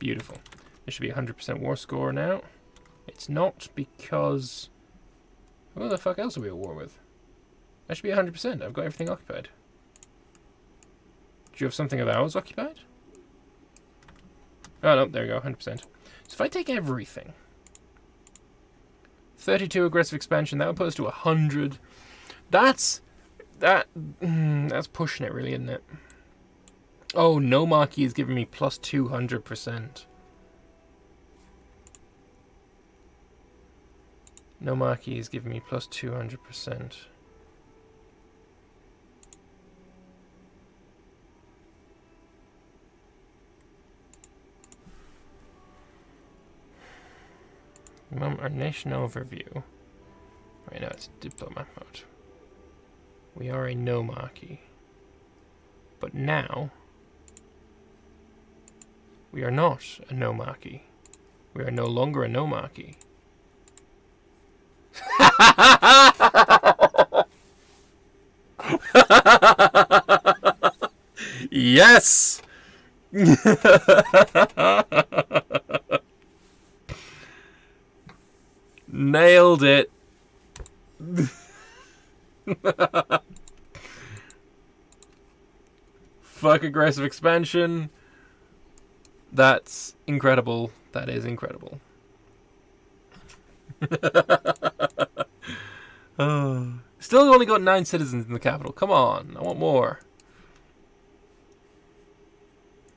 Beautiful. There should be a 100% war score now. It's not because... Who the fuck else are we at war with? That should be 100%. I've got everything occupied. Do you have something of ours occupied? Oh, no, there we go, 100%. So if I take everything... 32 aggressive expansion, that would put us to 100. That's that mm, that's pushing it really, isn't it? Oh, Nomarchy is giving me plus 200%. Nomarchy is giving me plus 200%. Our nation overview. Right now it's diplomat mode. We are a nomarchy. But now, we are not a nomarchy. We are no longer a nomarchy. yes! Nailed it. Fuck aggressive expansion. That's incredible. That is incredible. oh. Still only got nine citizens in the capital. Come on, I want more.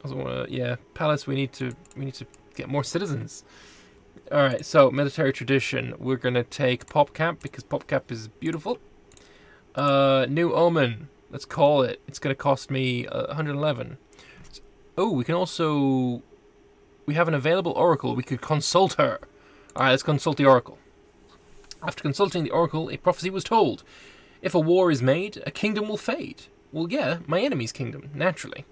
I want to, yeah, palace. We need to, we need to get more citizens. All right, so military tradition. We're gonna take PopCap because PopCap is beautiful. Uh, new Omen. Let's call it. It's gonna cost me uh, 111. Oh, we can also we have an available oracle. We could consult her. All right, let's consult the oracle. After consulting the oracle, a prophecy was told. If a war is made, a kingdom will fade. Well, yeah, my enemy's kingdom, naturally.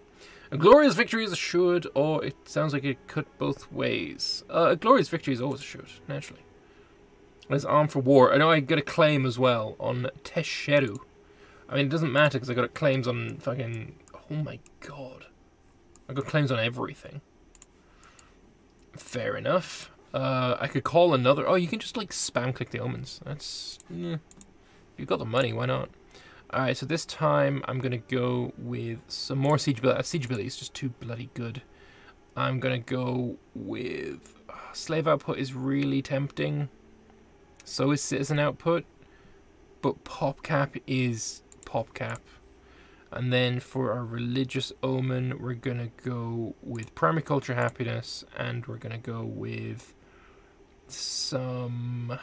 A glorious victory is assured, or it sounds like it cut both ways. Uh, a glorious victory is always assured, naturally. Let's arm for war. I know I got a claim as well on Tesheru. I mean, it doesn't matter because I got claims on fucking... Oh my god. I got claims on everything. Fair enough. Uh, I could call another... Oh, you can just, like, spam click the omens. That's... Eh. You've got the money, why not? Alright, so this time I'm going to go with some more Siege Ability. Uh, siege Ability is just too bloody good. I'm going to go with... Uh, slave Output is really tempting. So is Citizen Output. But PopCap is PopCap. And then for our religious omen, we're going to go with primary culture happiness, and we're going to go with some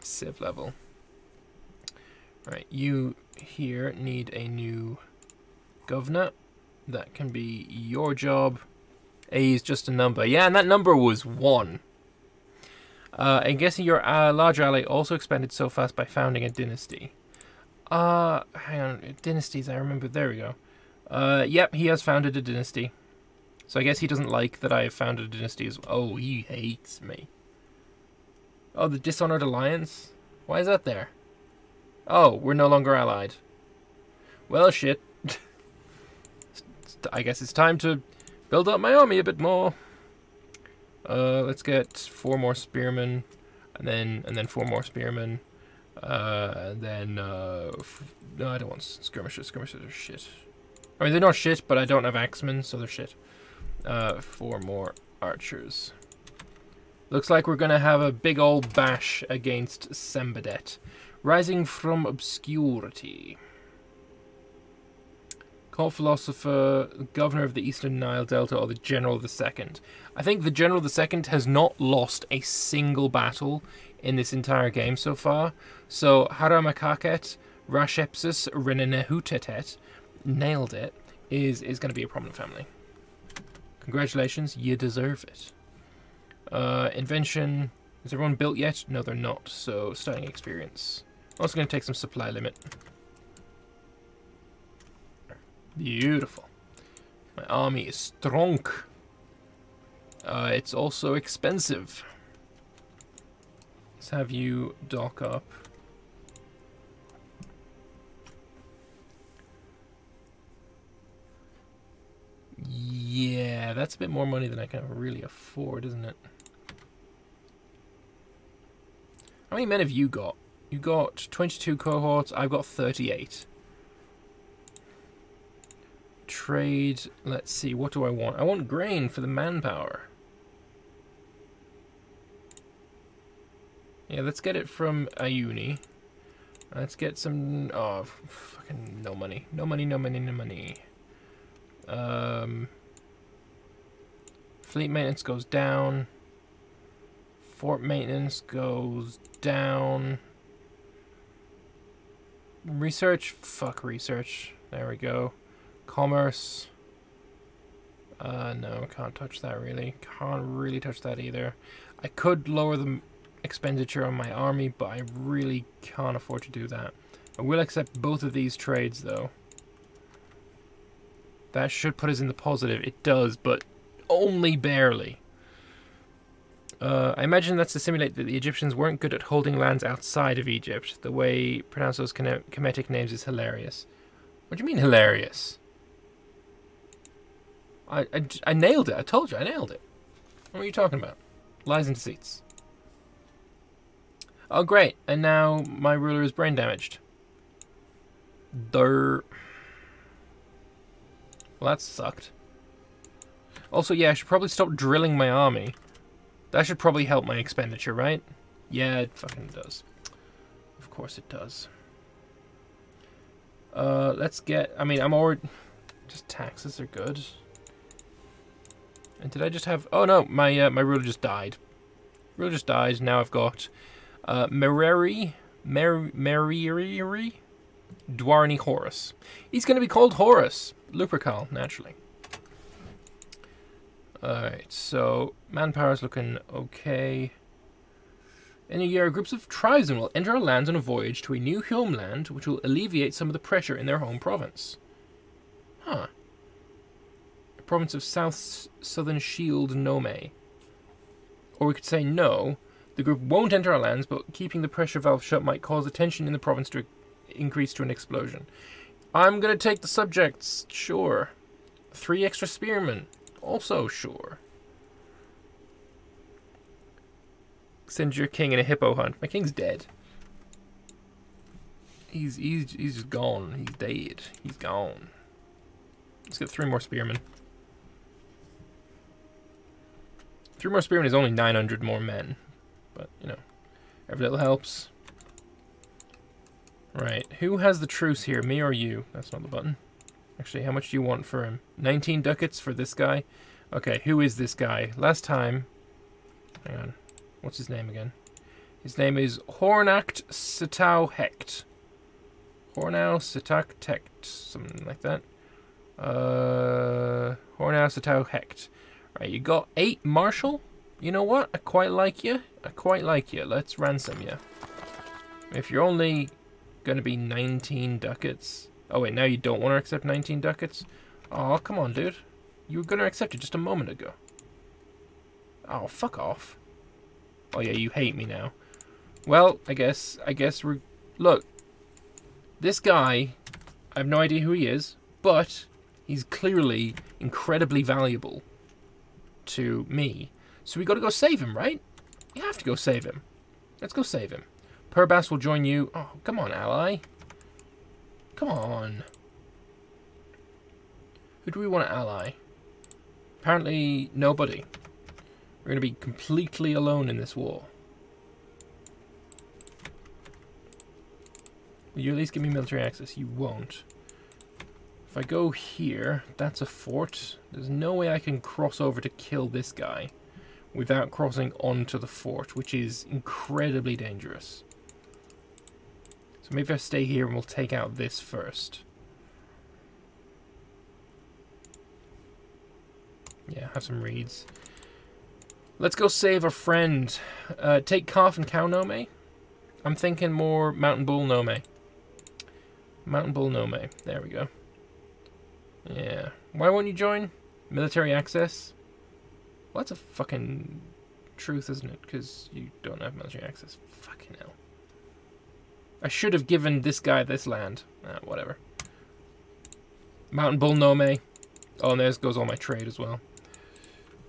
civ level. Right, you here need a new governor. That can be your job. A is just a number. Yeah, and that number was 1. Uh, I'm guessing your uh, large ally also expanded so fast by founding a dynasty. Uh, hang on, dynasties, I remember, there we go. Uh, yep, he has founded a dynasty. So I guess he doesn't like that I have founded a dynasty as well. Oh, he hates me. Oh, the Dishonored Alliance? Why is that there? Oh, we're no longer allied. Well, shit. I guess it's time to build up my army a bit more. Uh, let's get four more spearmen, and then and then four more spearmen, uh, and then uh, no, I don't want skirmishers. Skirmishers are shit. I mean, they're not shit, but I don't have axemen, so they're shit. Uh, four more archers. Looks like we're gonna have a big old bash against Sembedet, rising from obscurity. Cult philosopher, governor of the Eastern Nile Delta, or the General of the Second. I think the General of the Second has not lost a single battle in this entire game so far. So Haramakaket, Rashepsis, Renenehutetet, nailed it, is, is going to be a prominent family. Congratulations, you deserve it. Uh, invention, is everyone built yet? No, they're not, so starting experience. Also going to take some supply limit. Beautiful. My army is strong. Uh, it's also expensive. Let's have you dock up. Yeah, that's a bit more money than I can really afford, isn't it? How many men have you got? You got 22 cohorts, I've got 38 trade. Let's see, what do I want? I want grain for the manpower. Yeah, let's get it from Ayuni. Let's get some... Oh, fucking no money. No money, no money, no money. Um, fleet maintenance goes down. Fort maintenance goes down. Research? Fuck research. There we go. Commerce. Uh, no, can't touch that really. Can't really touch that either. I could lower the expenditure on my army, but I really can't afford to do that. I will accept both of these trades, though. That should put us in the positive. It does, but only barely. Uh, I imagine that's to simulate that the Egyptians weren't good at holding lands outside of Egypt. The way pronounce those Kemetic names is hilarious. What do you mean hilarious? I, I, I nailed it. I told you, I nailed it. What are you talking about? Lies and deceits. Oh, great. And now my ruler is brain damaged. Dirt. Well, that sucked. Also, yeah, I should probably stop drilling my army. That should probably help my expenditure, right? Yeah, it fucking does. Of course it does. Uh, let's get... I mean, I'm already... Just taxes are good. And did I just have... Oh, no, my uh, my ruler just died. Ruler just died. Now I've got uh, Mereri, Mer Dwarni Horus. He's going to be called Horus. Lupercal, naturally. Alright, so manpower is looking okay. In a year, groups of tribesmen will enter our lands on a voyage to a new homeland, which will alleviate some of the pressure in their home province. Huh. province of South Southern Shield Nome. Or we could say no, the group won't enter our lands, but keeping the pressure valve shut might cause the tension in the province to increase to an explosion. I'm gonna take the subjects, sure. Three extra spearmen, also sure. Send your king in a hippo hunt. My king's dead. He's he's he's gone. He's dead. He's gone. Let's get three more spearmen. Three more spearmen is only 900 more men. But, you know, every little helps. Right, who has the truce here, me or you? That's not the button. Actually, how much do you want for him? 19 ducats for this guy? Okay, who is this guy? Last time... Hang on. What's his name again? His name is Hornacht Sitau Hecht. Hornau Sitak Techt. Something like that. Uh, Hornau Sitau Hecht. Right, you got 8 Marshal? You know what? I quite like you. I quite like you. Let's ransom you. If you're only going to be 19 ducats. Oh, wait, now you don't want to accept 19 ducats? Oh, come on, dude. You were going to accept it just a moment ago. Oh, fuck off. Oh, yeah, you hate me now. Well, I guess, I guess we're... Look. This guy, I have no idea who he is, but he's clearly incredibly valuable to me. So we got to go save him, right? You have to go save him. Let's go save him. Purbas will join you. Oh, come on, ally. Come on. Who do we want to ally? Apparently, nobody. We're going to be completely alone in this war. Will you at least give me military access? You won't. If I go here, that's a fort. There's no way I can cross over to kill this guy without crossing onto the fort, which is incredibly dangerous. So maybe I stay here and we'll take out this first. Yeah, have some reeds. Let's go save a friend. Uh, take calf and cow nome. I'm thinking more mountain bull nome. Mountain bull nome. There we go. Yeah. Why won't you join? Military access? Well, that's a fucking truth, isn't it? Because you don't have military access. Fucking hell. I should have given this guy this land. Ah, whatever. Mountain Bull Nome. Oh, and there goes all my trade as well.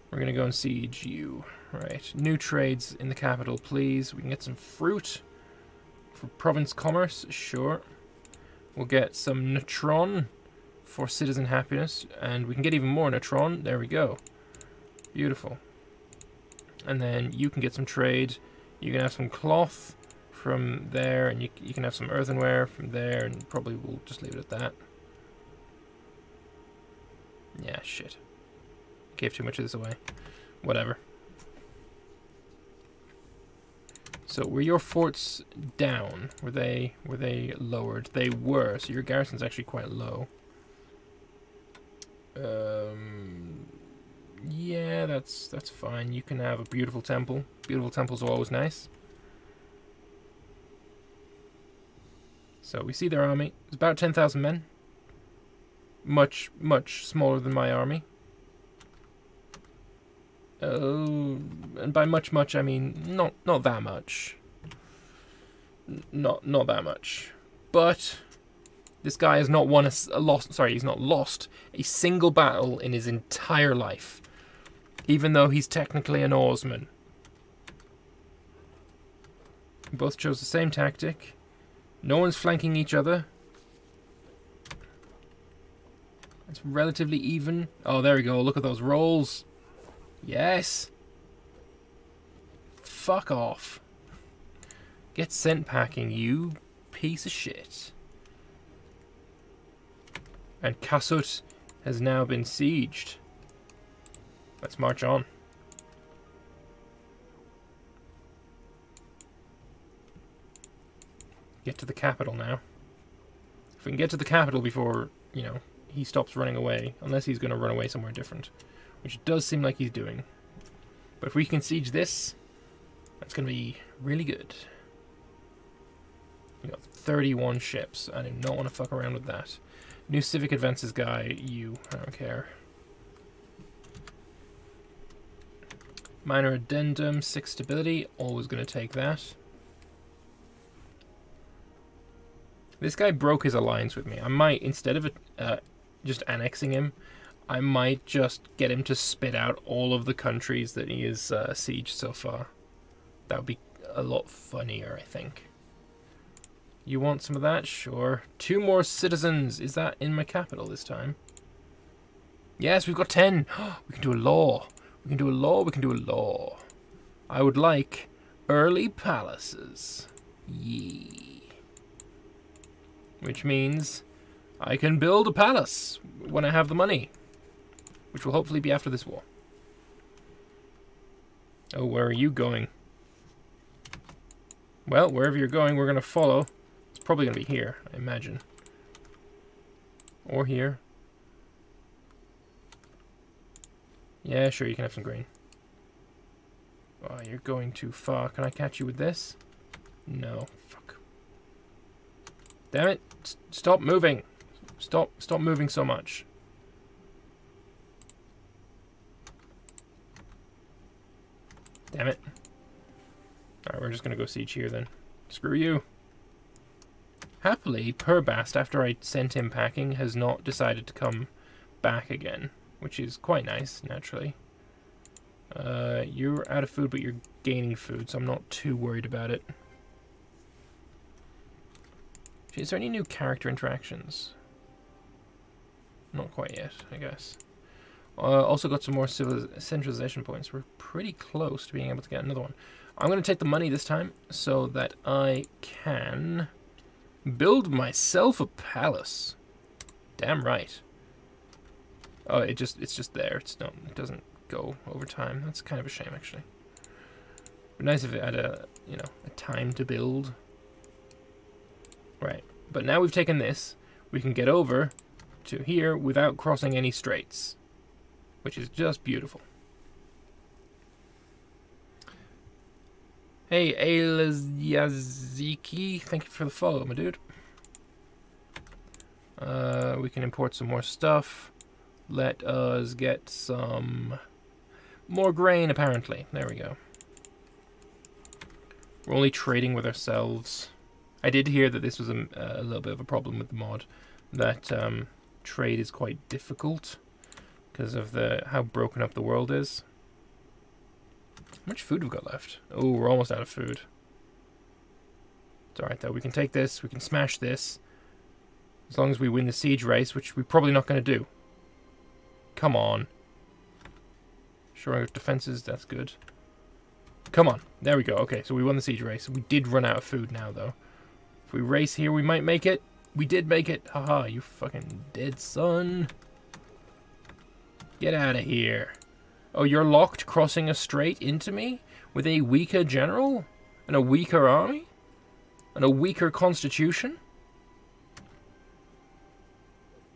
We're going to go and siege you. Right. New trades in the capital, please. We can get some fruit for province commerce. Sure. We'll get some Natron for citizen happiness. And we can get even more Natron. There we go. Beautiful. And then you can get some trade. You can have some cloth from there, and you, you can have some earthenware from there, and probably we'll just leave it at that. Yeah, shit. Gave too much of this away. Whatever. So were your forts down? Were they were they lowered? They were. So your garrison's actually quite low. Um, yeah, that's that's fine. You can have a beautiful temple. Beautiful temples are always nice. So we see their army. It's about 10,000 men. Much, much smaller than my army. Oh, and by much, much, I mean not not that much. not not that much. But this guy has not won a, a lost. Sorry, he's not lost a single battle in his entire life, even though he's technically an oarsman. both chose the same tactic. No one's flanking each other. It's relatively even. Oh, there we go. Look at those rolls. Yes. Fuck off. Get sent packing, you piece of shit. And Kasut has now been sieged. Let's march on. Get to the capital now. If we can get to the capital before, you know, he stops running away, unless he's going to run away somewhere different. which does seem like he's doing. But if we can siege this, that's going to be really good. We got 31 ships. I do not want to fuck around with that. New Civic Advances guy, you. I don't care. Minor Addendum, 6 stability. Always going to take that. This guy broke his alliance with me. I might, instead of uh, just annexing him, I might just get him to spit out all of the countries that he has uh, sieged so far. That would be a lot funnier, I think. You want some of that? Sure. Two more citizens. Is that in my capital this time? Yes, we've got ten. we can do a law. We can do a law. We can do a law. I would like early palaces. Yee. Which means I can build a palace when I have the money. Which will hopefully be after this war. Oh, where are you going? Well, wherever you're going, we're going to follow. It's probably going to be here, I imagine. Or here. Yeah, sure, you can have some grain. Oh, you're going too far. Can I catch you with this? No. Fuck. Damn it. Stop moving. Stop, stop moving so much. Damn it. Alright, we're just gonna go siege here then. Screw you. Happily, Purbast, after I sent him packing, has not decided to come back again, which is quite nice, naturally. Uh, you're out of food, but you're gaining food, so I'm not too worried about it. Is there any new character interactions? Not quite yet, I guess. Uh, also got some more centralization points. We're pretty close to being able to get another one. I'm going to take the money this time so that I can build myself a palace. Damn right. Oh, it just it's just there. It's not it doesn't go over time. That's kind of a shame actually. But nice if it had a you know a time to build. Right. But now we've taken this, we can get over to here without crossing any straits, which is just beautiful. Hey, Yaziki, thank you for the follow, my dude. Uh, we can import some more stuff. Let us get some more grain, apparently. There we go. We're only trading with ourselves. I did hear that this was a, a little bit of a problem with the mod. That um, trade is quite difficult because of the how broken up the world is. How much food have we got left? Oh, we're almost out of food. It's alright though, we can take this, we can smash this. As long as we win the siege race, which we're probably not going to do. Come on. Shoring up defenses, that's good. Come on. There we go. Okay, so we won the siege race. We did run out of food now, though. We race here, we might make it. We did make it. Haha, you fucking dead son. Get out of here. Oh, you're locked crossing a strait into me? With a weaker general? And a weaker army? And a weaker constitution?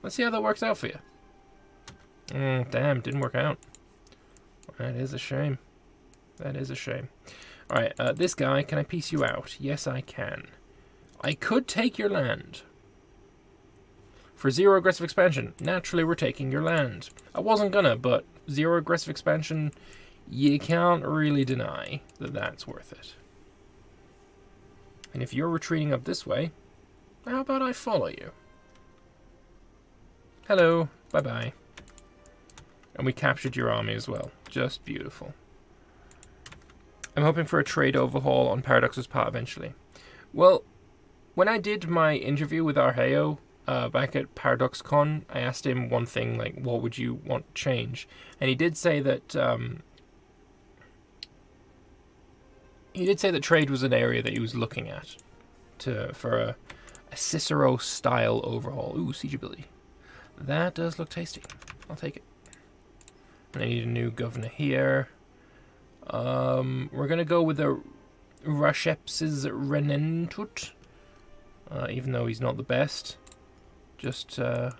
Let's see how that works out for you. Mm, damn, didn't work out. That is a shame. That is a shame. Alright, uh, this guy, can I peace you out? Yes, I can. I could take your land. For zero aggressive expansion, naturally we're taking your land. I wasn't gonna, but zero aggressive expansion, you can't really deny that that's worth it. And if you're retreating up this way, how about I follow you? Hello, bye-bye. And we captured your army as well. Just beautiful. I'm hoping for a trade overhaul on Paradox's part eventually. Well, when I did my interview with Arheo, uh, back at ParadoxCon, I asked him one thing, like, what would you want change? And he did say that, um, he did say that trade was an area that he was looking at to for a, a Cicero-style overhaul. Ooh, siege ability. That does look tasty. I'll take it. I need a new governor here. Um, we're going to go with a Rashepsis Renentut, uh, even though he's not the best just uh,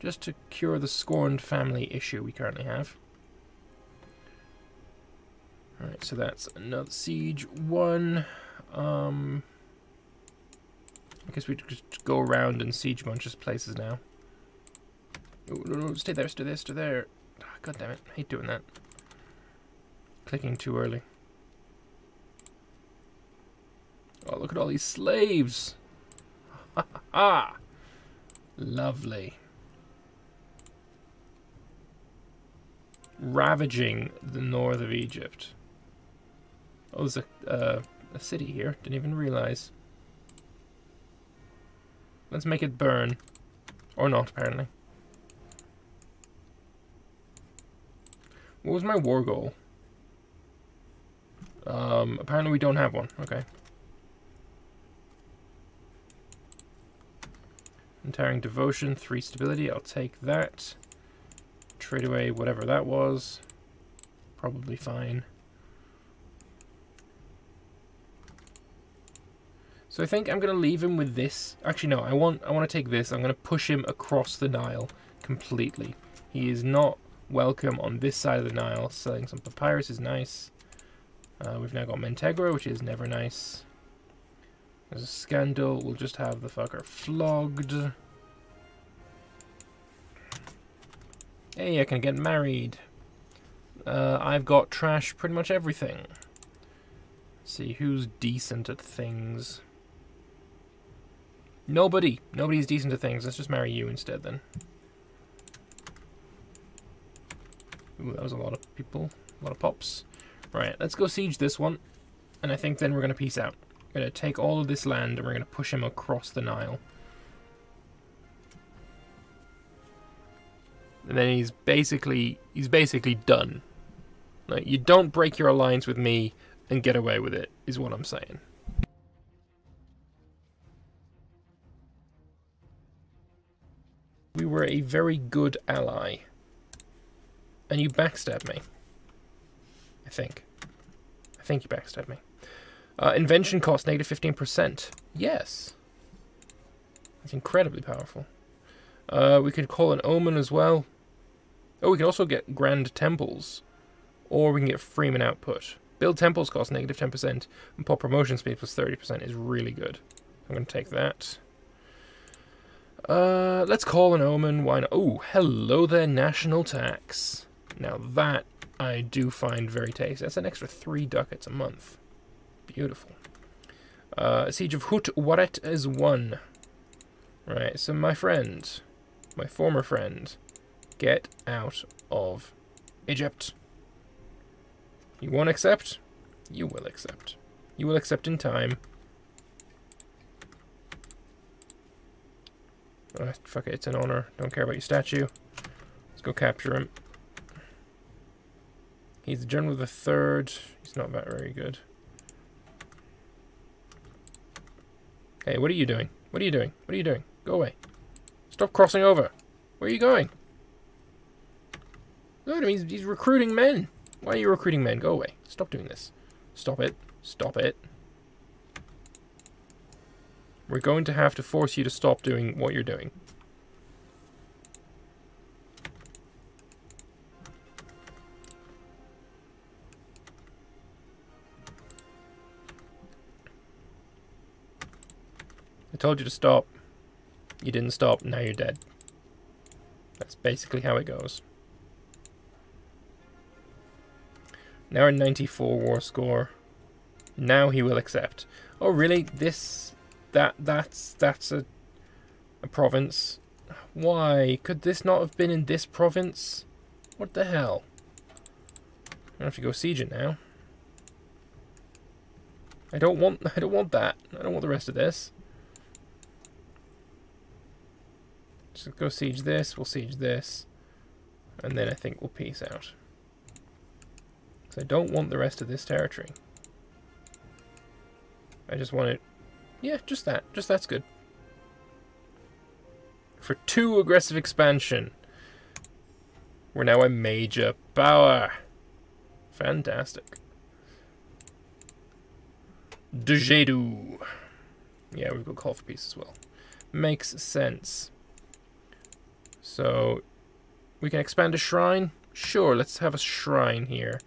just to cure the scorned family issue we currently have. Alright, so that's another siege one. Um, I guess we just go around and siege a bunch of places now. Oh, no, no, stay there, stay there, stay there. Oh, God damn it, I hate doing that. Clicking too early. Oh, look at all these slaves! Ha ha ha! Lovely. Ravaging the north of Egypt. Oh, there's a, uh, a city here. Didn't even realize. Let's make it burn. Or not, apparently. What was my war goal? Um, apparently we don't have one. Okay. Untiring Devotion, 3 stability. I'll take that. Trade away whatever that was. Probably fine. So I think I'm going to leave him with this. Actually, no, I want I want to take this. I'm going to push him across the Nile completely. He is not welcome on this side of the Nile. Selling some papyrus is nice. Uh, we've now got Mentegra, which is never nice. There's a scandal. We'll just have the fucker flogged. Hey, I can get married. Uh, I've got trash pretty much everything. Let's see who's decent at things. Nobody. Nobody's decent at things. Let's just marry you instead then. Ooh, that was a lot of people. A lot of pops. Right, let's go siege this one. And I think then we're going to peace out. We're going to take all of this land and we're going to push him across the Nile. And then he's basically he's basically done. Like you don't break your alliance with me and get away with it, is what I'm saying. We were a very good ally. And you backstabbed me. I think. I think you backstabbed me. Uh, invention cost negative 15%. Yes. That's incredibly powerful. Uh, we could call an omen as well. Oh, we can also get grand temples. Or we can get Freeman output. Build temples cost negative 10%. And pop promotion speed plus 30% is really good. I'm going to take that. Uh, let's call an omen. Why not? Oh, hello there, national tax. Now that I do find very tasty. That's an extra three ducats a month. Beautiful. Uh, Siege of Hut Waret is won. Right, so my friend, my former friend, get out of Egypt. You won't accept? You will accept. You will accept in time. Fuck it, it's an honor. Don't care about your statue. Let's go capture him. He's the general of the third. He's not that very good. Hey, what are you doing? What are you doing? What are you doing? Go away. Stop crossing over. Where are you going? Him. He's, he's recruiting men. Why are you recruiting men? Go away. Stop doing this. Stop it. Stop it. We're going to have to force you to stop doing what you're doing. I told you to stop. You didn't stop, now you're dead. That's basically how it goes. Now we're 94 war score. Now he will accept. Oh really? This that that's that's a a province. Why? Could this not have been in this province? What the hell? I have to go siege it now. I don't want I don't want that. I don't want the rest of this. Just go siege this, we'll siege this. And then I think we'll peace out. Because I don't want the rest of this territory. I just want it yeah, just that. Just that's good. For two aggressive expansion. We're now a major power. Fantastic. Dejedu. Yeah, we've got call for peace as well. Makes sense. So we can expand a shrine. Sure, let's have a shrine here.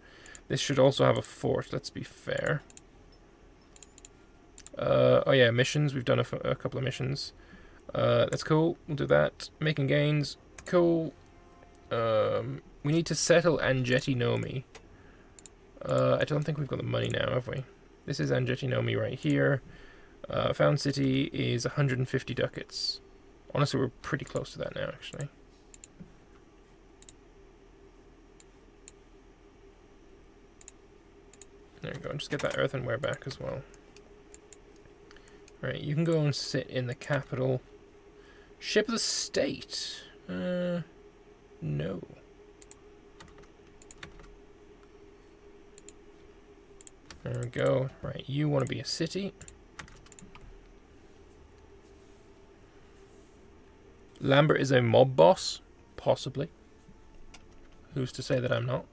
This should also have a fort, let's be fair. Uh, oh yeah, missions. We've done a, a couple of missions. Uh, that's cool. We'll do that. Making gains. Cool. Um, we need to settle Anjeti Nomi. Uh, I don't think we've got the money now, have we? This is Anjeti Nomi right here. Uh, Found City is 150 ducats. Honestly, we're pretty close to that now, actually. There you go. Just get that earthenware back as well. Right, you can go and sit in the capital. Ship of the state. Uh, no. There we go. Right, you want to be a city. Lambert is a mob boss? Possibly. Who's to say that I'm not?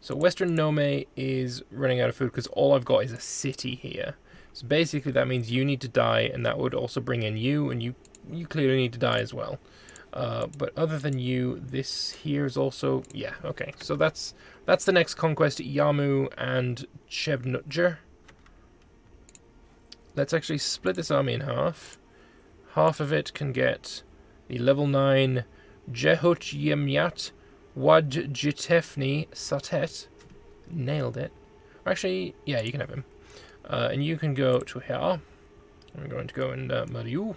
So Western Nome is running out of food because all I've got is a city here. So basically that means you need to die and that would also bring in you and you you clearly need to die as well. Uh, but other than you, this here is also yeah okay. So that's that's the next conquest: Yamu and Chebnutjer. Let's actually split this army in half. Half of it can get the level nine Jehut Yemyat Wadjitefni Satet. Nailed it. Actually, yeah, you can have him. Uh, and you can go to here. I'm going to go in uh, Mariu.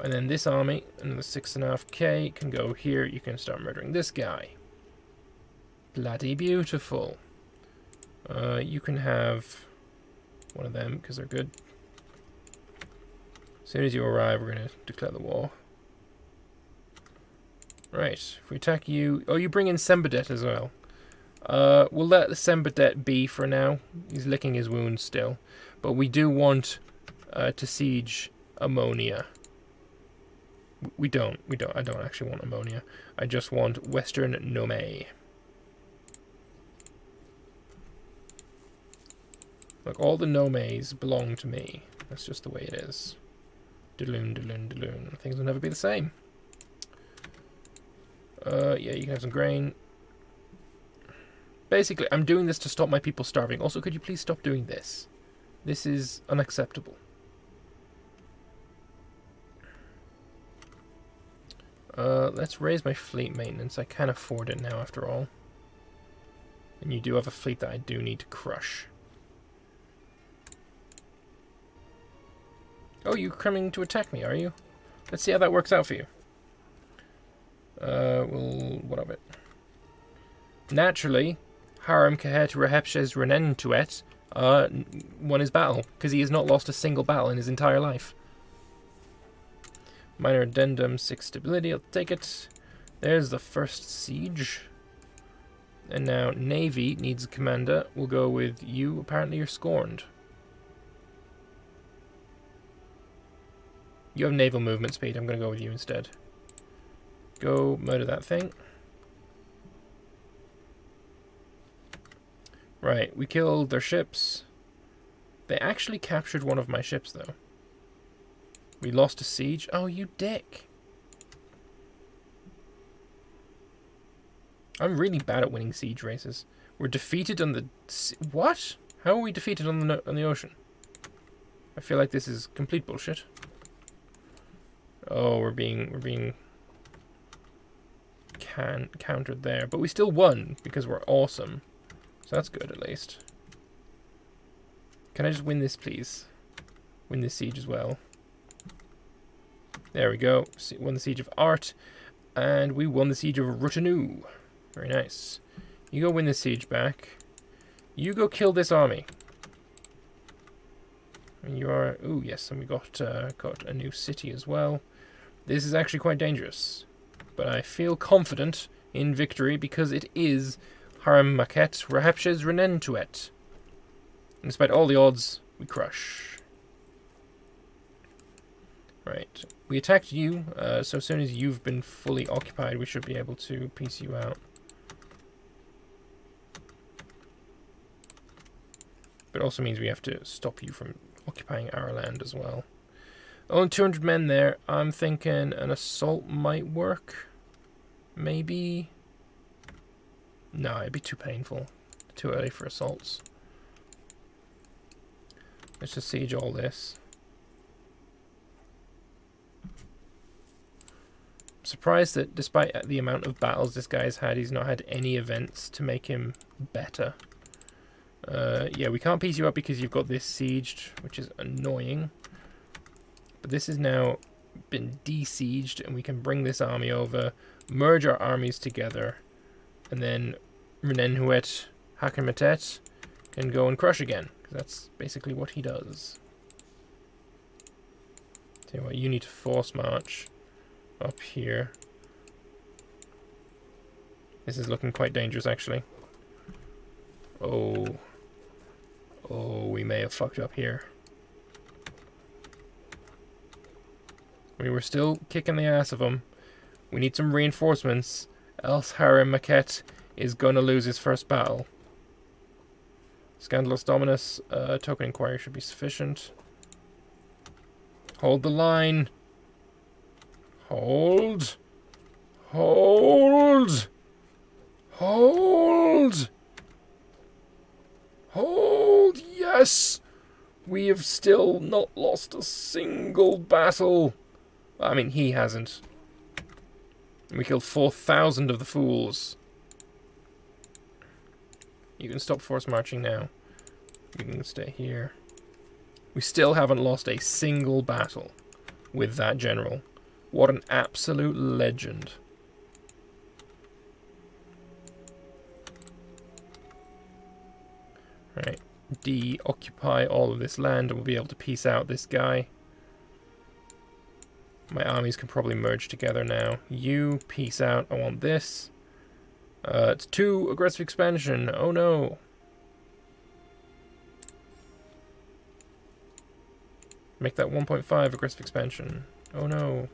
And then this army, another 6.5k, can go here. You can start murdering this guy. Bloody beautiful. Uh, you can have one of them, because they're good. As soon as you arrive, we're going to declare the war. Right, if we attack you... Oh, you bring in Sembadet as well. Uh, we'll let Sembadet be for now. He's licking his wounds still. But we do want uh, to siege ammonia. We don't. We don't. I don't actually want ammonia. I just want Western Nome. Look, all the Nomes belong to me. That's just the way it is. Daloon, daloon, daloon. Things will never be the same. Uh, yeah, you can have some grain. Basically, I'm doing this to stop my people starving. Also, could you please stop doing this? This is unacceptable. Uh, let's raise my fleet maintenance. I can afford it now, after all. And you do have a fleet that I do need to crush. Oh, you're coming to attack me, are you? Let's see how that works out for you. Uh, well, what of it? Naturally, Haram Kahet Rahepshes Renentuet uh, won his battle, because he has not lost a single battle in his entire life. Minor addendum, 6 stability, I'll take it. There's the first siege. And now Navy needs a commander. We'll go with you. Apparently you're scorned. You have naval movement speed. I'm going to go with you instead. Go murder that thing. Right, we killed their ships. They actually captured one of my ships, though. We lost a siege. Oh, you dick. I'm really bad at winning siege races. We're defeated on the... What? How are we defeated on the, on the ocean? I feel like this is complete bullshit. Oh, we're being... We're being can countered there. But we still won because we're awesome. So that's good at least. Can I just win this, please? Win this siege as well. There we go. Won the siege of Art. And we won the siege of Rutanu. Very nice. You go win the siege back. You go kill this army. You are... Oh, yes, and we got, uh, got a new city as well. This is actually quite dangerous but I feel confident in victory because it is Haram Maket Rahapshes Renentuet. Despite all the odds, we crush. Right, we attacked you, uh, so as soon as you've been fully occupied, we should be able to peace you out. But also means we have to stop you from occupying our land as well. Only 200 men there. I'm thinking an assault might work. Maybe. No, it'd be too painful. Too early for assaults. Let's just siege all this. Surprised that despite the amount of battles this guy's had, he's not had any events to make him better. Uh, yeah, we can't peace you up because you've got this sieged, which is annoying. But this has now been desieged, and we can bring this army over, merge our armies together, and then Renenhuet Hakamatet can go and crush again. That's basically what he does. Tell you what, you need to force march up here. This is looking quite dangerous, actually. Oh. Oh, we may have fucked up here. We were still kicking the ass of them. We need some reinforcements, else Harry Maquette is going to lose his first battle. Scandalous Dominus, uh, token inquiry should be sufficient. Hold the line. Hold. Hold. Hold. Hold. Yes. We have still not lost a single battle. I mean, he hasn't. We killed 4,000 of the fools. You can stop force marching now. You can stay here. We still haven't lost a single battle with that general. What an absolute legend. Right, de-occupy all of this land and we'll be able to peace out this guy. My armies can probably merge together now. You, peace out, I want this. Uh, it's too aggressive expansion. Oh no. Make that 1.5 aggressive expansion. Oh no.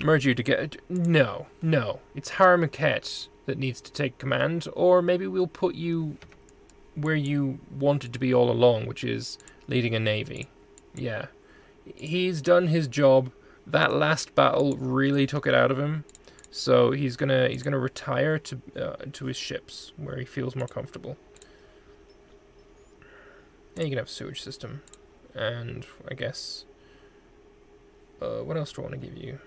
Merge you to get... No, no. It's Haramaket that needs to take command, or maybe we'll put you where you wanted to be all along, which is leading a navy. Yeah. He's done his job. That last battle really took it out of him. So he's gonna he's gonna retire to uh, to his ships where he feels more comfortable. And you can have a sewage system, and I guess. Uh, what else do I want to give you?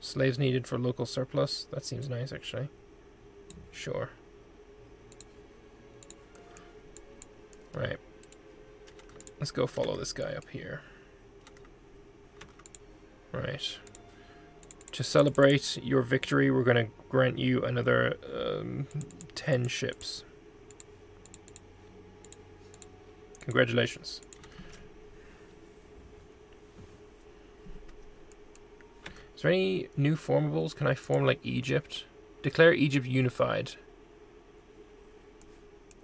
Slaves needed for local surplus. That seems nice, actually. Sure. Right. Let's go follow this guy up here. Right. To celebrate your victory, we're going to grant you another um, 10 ships. Congratulations. Is there any new formables? Can I form like Egypt? Declare Egypt unified.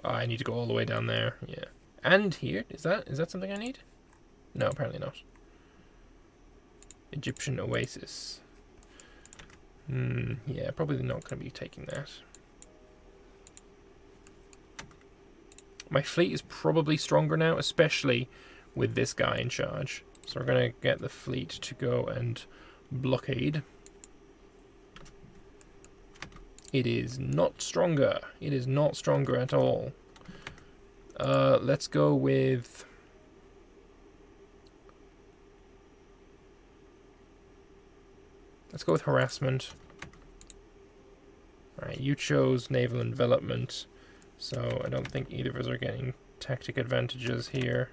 Oh, I need to go all the way down there. Yeah. And here. Is that is that something I need? No, apparently not. Egyptian Oasis. Hmm, yeah, probably not going to be taking that. My fleet is probably stronger now, especially with this guy in charge. So we're going to get the fleet to go and blockade. It is not stronger. It is not stronger at all. Uh, let's go with... Let's go with harassment. Alright, you chose naval envelopment, so I don't think either of us are getting tactic advantages here.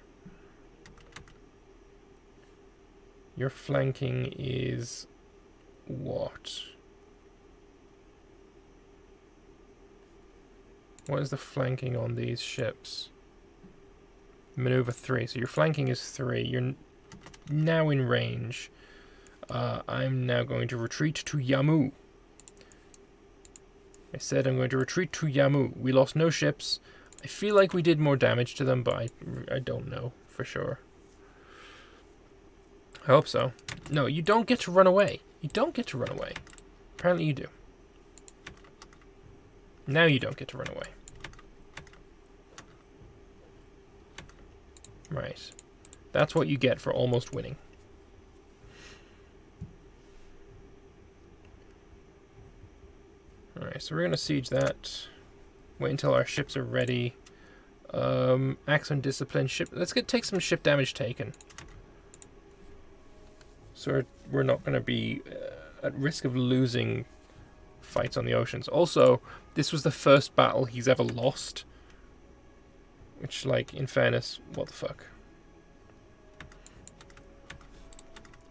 Your flanking is what? What is the flanking on these ships? Maneuver 3. So your flanking is 3. You're now in range. Uh, I'm now going to retreat to Yamu. I said I'm going to retreat to Yamu. We lost no ships. I feel like we did more damage to them, but I, I don't know for sure. I hope so. No, you don't get to run away. You don't get to run away. Apparently you do. Now you don't get to run away. Right. That's what you get for almost winning. Alright, so we're going to siege that. Wait until our ships are ready. Um, Axe on Discipline. Ship. Let's get take some ship damage taken. So we're, we're not going to be uh, at risk of losing fights on the oceans. Also, this was the first battle he's ever lost. Which, like, in fairness, what the fuck.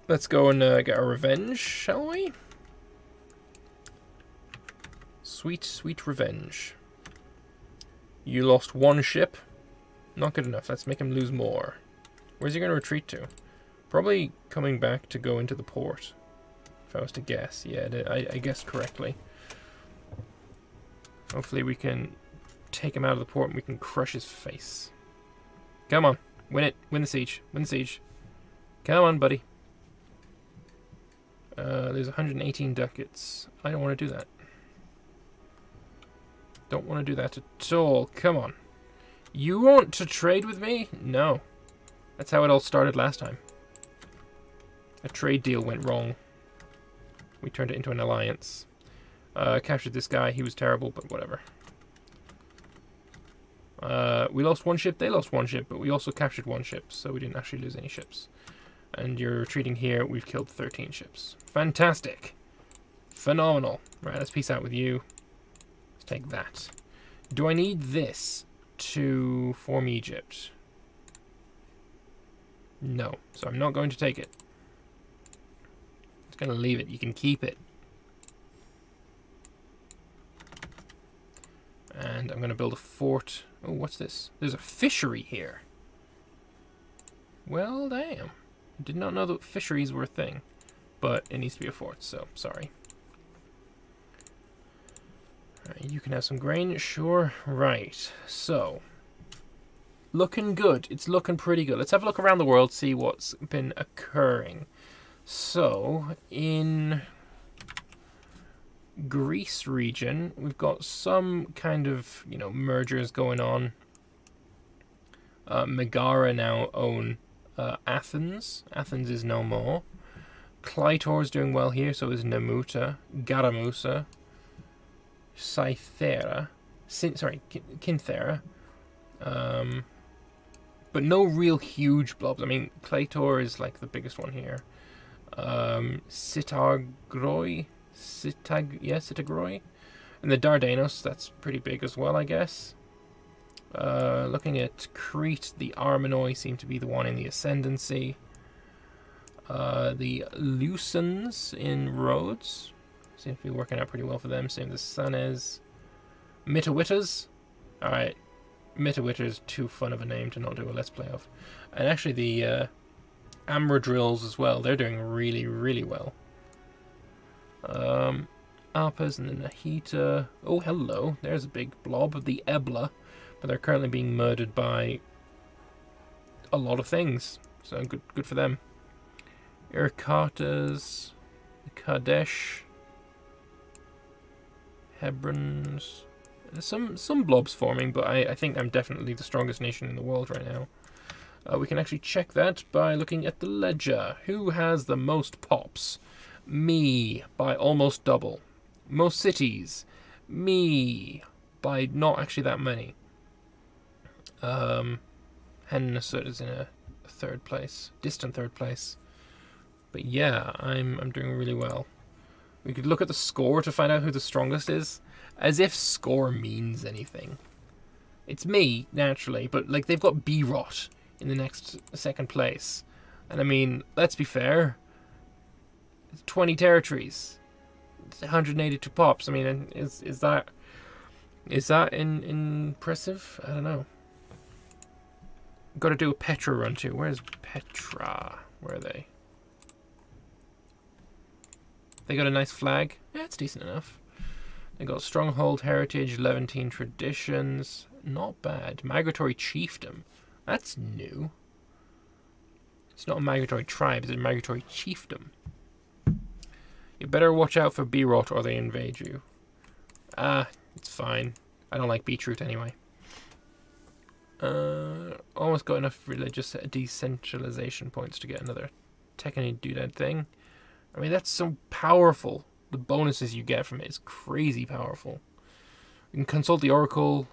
Let's go and uh, get our revenge, shall we? Sweet, sweet revenge. You lost one ship. Not good enough. Let's make him lose more. Where's he going to retreat to? Probably coming back to go into the port. If I was to guess. Yeah, I, I guessed correctly. Hopefully we can take him out of the port and we can crush his face. Come on. Win it. Win the siege. Win the siege. Come on, buddy. Uh, there's 118 ducats. I don't want to do that. Don't want to do that at all. Come on. You want to trade with me? No. That's how it all started last time. A trade deal went wrong. We turned it into an alliance. Uh, captured this guy. He was terrible, but whatever. Uh, we lost one ship. They lost one ship, but we also captured one ship, so we didn't actually lose any ships. And you're retreating here. We've killed 13 ships. Fantastic. Phenomenal. Right, let's peace out with you. Let's take that. Do I need this to form Egypt? No. So I'm not going to take it. It's going to leave it. You can keep it. And I'm going to build a fort. Oh, what's this? There's a fishery here. Well, damn. Did not know that fisheries were a thing. But it needs to be a fort, so sorry. Right, you can have some grain, sure. Right, so. Looking good. It's looking pretty good. Let's have a look around the world, see what's been occurring. So, in Greece region, we've got some kind of, you know, mergers going on. Uh, Megara now own uh, Athens. Athens is no more. Clytor is doing well here, so is Namuta, Garamusa. Cythera, sorry, Kinthera, um, but no real huge blobs. I mean, Claytor is like the biggest one here. Um, Citagroi, Citag, yeah, Citagroi, and the Dardanos. That's pretty big as well, I guess. Uh, looking at Crete, the Armenoi seem to be the one in the ascendancy. Uh, the Lucens in Rhodes Seems to be working out pretty well for them. Same as Sanez. Mitawitas. Alright. Mitawita is too fun of a name to not do a Let's Play of. And actually the uh, Amradrills as well. They're doing really, really well. Um, Arpas and the Nahita. Oh, hello. There's a big blob of the Ebla. But they're currently being murdered by a lot of things. So good good for them. Irkatas, Kadesh, Hebrons. Some some blobs forming, but I, I think I'm definitely the strongest nation in the world right now. Uh, we can actually check that by looking at the ledger. Who has the most pops? Me, by almost double. Most cities? Me, by not actually that many. Um, Hennessut is in a third place, distant third place. But yeah, I'm I'm doing really well. We could look at the score to find out who the strongest is. As if score means anything. It's me, naturally, but like they've got B-Rot in the next second place. And I mean, let's be fair. 20 territories. 182 pops. I mean, is is that is that in, impressive? I don't know. Got to do a Petra run too. Where's Petra? Where are they? They got a nice flag. Yeah, it's decent enough. They got Stronghold Heritage, Levantine Traditions. Not bad. Migratory Chiefdom. That's new. It's not a migratory tribe, it's a migratory chiefdom. You better watch out for B-Rot or they invade you. Ah, it's fine. I don't like beetroot anyway. Uh, almost got enough religious decentralization points to get another Tekken Doodad thing. I mean, that's so powerful. The bonuses you get from it is crazy powerful. We can consult the Oracle.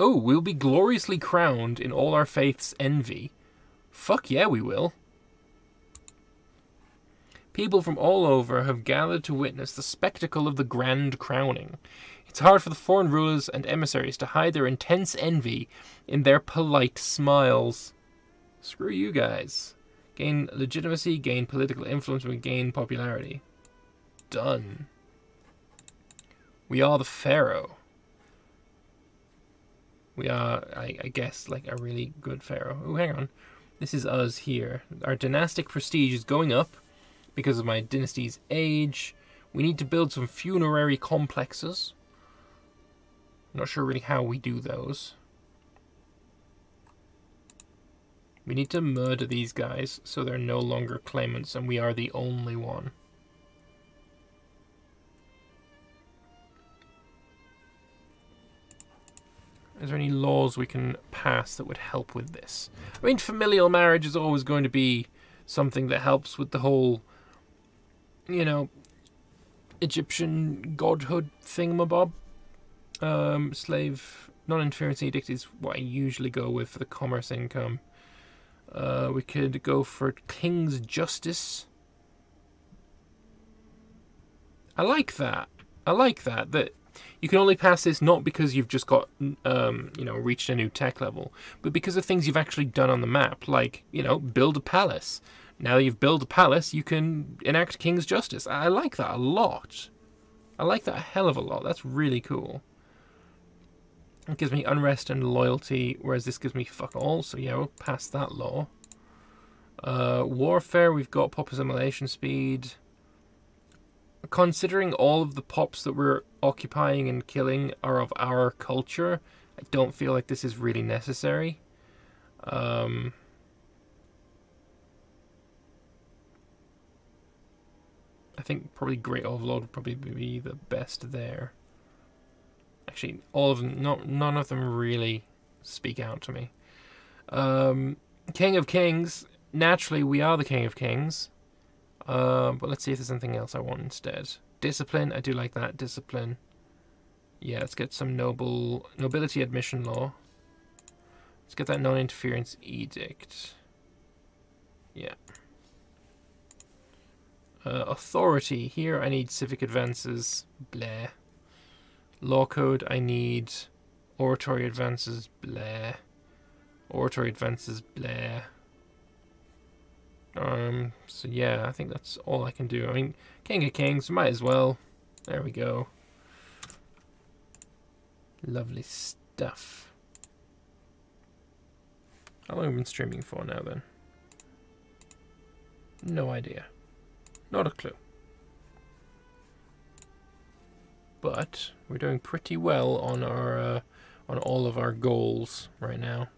Oh, we'll be gloriously crowned in all our faith's envy. Fuck yeah, we will. People from all over have gathered to witness the spectacle of the grand crowning. It's hard for the foreign rulers and emissaries to hide their intense envy in their polite smiles. Screw you guys. Gain legitimacy, gain political influence, and gain popularity. Done. We are the Pharaoh. We are, I, I guess, like a really good Pharaoh. Oh, hang on. This is us here. Our dynastic prestige is going up because of my dynasty's age. We need to build some funerary complexes. not sure really how we do those. We need to murder these guys so they're no longer claimants and we are the only one. Is there any laws we can pass that would help with this? I mean, familial marriage is always going to be something that helps with the whole you know, Egyptian godhood thingamabob. Um, slave non-interference edict is what I usually go with for the commerce income. Uh, we could go for king's justice. I like that. I like that. That you can only pass this not because you've just got, um, you know, reached a new tech level, but because of things you've actually done on the map, like you know, build a palace, now that you've built a palace, you can enact king's justice. I like that a lot. I like that a hell of a lot. That's really cool. It gives me unrest and loyalty, whereas this gives me fuck all. So yeah, we'll pass that law. Uh, warfare, we've got pop assimilation speed. Considering all of the pops that we're occupying and killing are of our culture, I don't feel like this is really necessary. Um, I think probably Great Overlord would probably be the best there. Actually, all of them, not none of them really speak out to me. Um, King of Kings. Naturally, we are the King of Kings. Uh, but let's see if there's anything else I want instead. Discipline. I do like that. Discipline. Yeah, let's get some noble nobility admission law. Let's get that non-interference edict. Yeah. Uh, authority. Here I need civic advances. Blah. Law code. I need oratory advances. Blah. Oratory advances. Blah. Um, so yeah, I think that's all I can do. I mean, King of Kings, might as well. There we go. Lovely stuff. How long have I been streaming for now then? No idea. Not a clue. But we're doing pretty well on our uh, on all of our goals right now.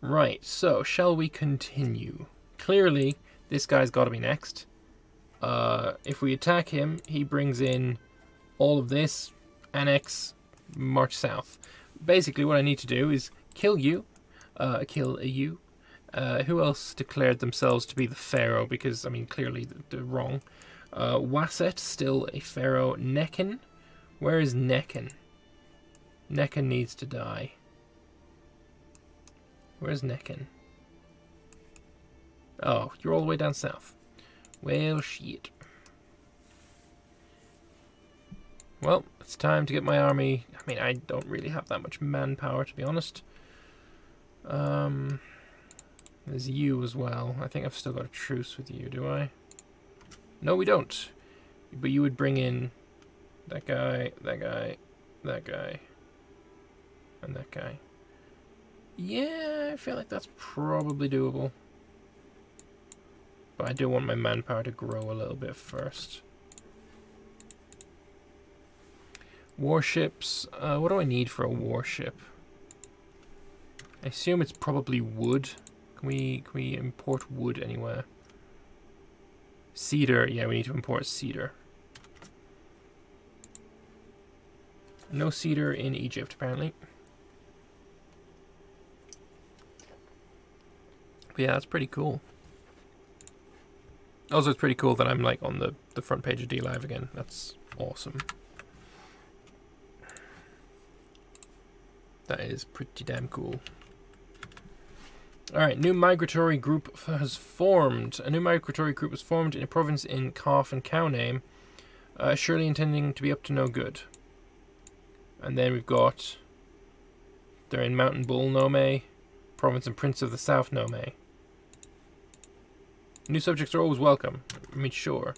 Right, so shall we continue? Clearly, this guy's got to be next. Uh, if we attack him, he brings in all of this, annex, march south. Basically, what I need to do is kill you, uh, kill you, uh, who else declared themselves to be the pharaoh? Because, I mean, clearly they're wrong. Uh, Waset, still a pharaoh. Nekhen? Where is Nekhen? Nekhen needs to die. Where's Nekhen? Oh, you're all the way down south. Well, shit. Well, it's time to get my army. I mean, I don't really have that much manpower, to be honest. Um... There's you as well. I think I've still got a truce with you, do I? No, we don't. But you would bring in that guy, that guy, that guy, and that guy. Yeah, I feel like that's probably doable. But I do want my manpower to grow a little bit first. Warships. Uh, what do I need for a warship? I assume it's probably wood. Can we can we import wood anywhere? Cedar, yeah, we need to import cedar. No cedar in Egypt, apparently. But yeah, that's pretty cool. Also, it's pretty cool that I'm like on the, the front page of DLive again. That's awesome. That is pretty damn cool. Alright, new migratory group has formed. A new migratory group was formed in a province in Calf and Cow name, uh, surely intending to be up to no good. And then we've got... They're in Mountain Bull Nome, province and Prince of the South Nome. New subjects are always welcome. I mean, sure.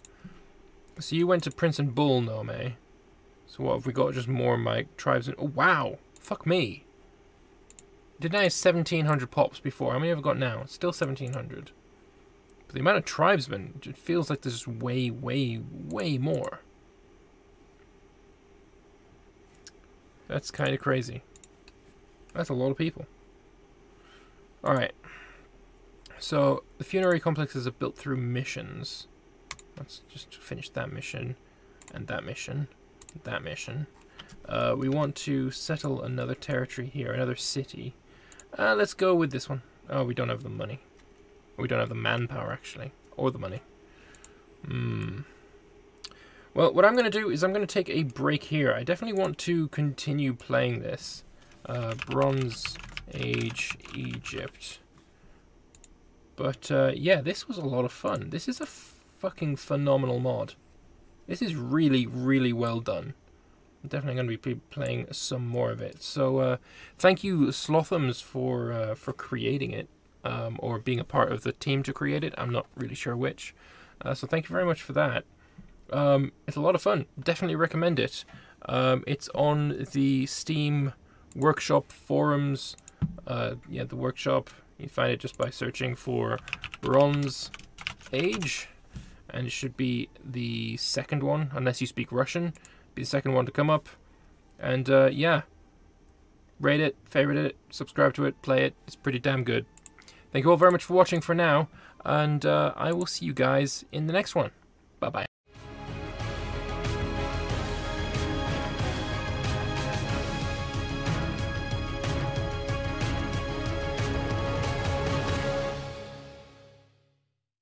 So you went to Prince and Bull Nome. So what have we got? Just more my tribes. In oh, wow! Fuck me. Didn't I have 1,700 pops before? How many have I got now? Still 1,700. But the amount of tribesmen, it feels like there's way, way, way more. That's kind of crazy. That's a lot of people. Alright. So, the funerary complexes are built through missions. Let's just finish that mission, and that mission, that mission. Uh, we want to settle another territory here, another city. Uh, let's go with this one. Oh, we don't have the money. We don't have the manpower, actually. Or the money. Hmm. Well, what I'm going to do is I'm going to take a break here. I definitely want to continue playing this. Uh, Bronze Age Egypt. But, uh, yeah, this was a lot of fun. This is a fucking phenomenal mod. This is really, really well done definitely going to be playing some more of it. So uh, thank you, Slothums, for uh, for creating it um, or being a part of the team to create it. I'm not really sure which. Uh, so thank you very much for that. Um, it's a lot of fun. Definitely recommend it. Um, it's on the Steam workshop forums. Uh, yeah, the workshop. You find it just by searching for Bronze Age, and it should be the second one, unless you speak Russian be the second one to come up. And uh, yeah, rate it, favorite it, subscribe to it, play it. It's pretty damn good. Thank you all very much for watching for now, and uh, I will see you guys in the next one. Bye bye.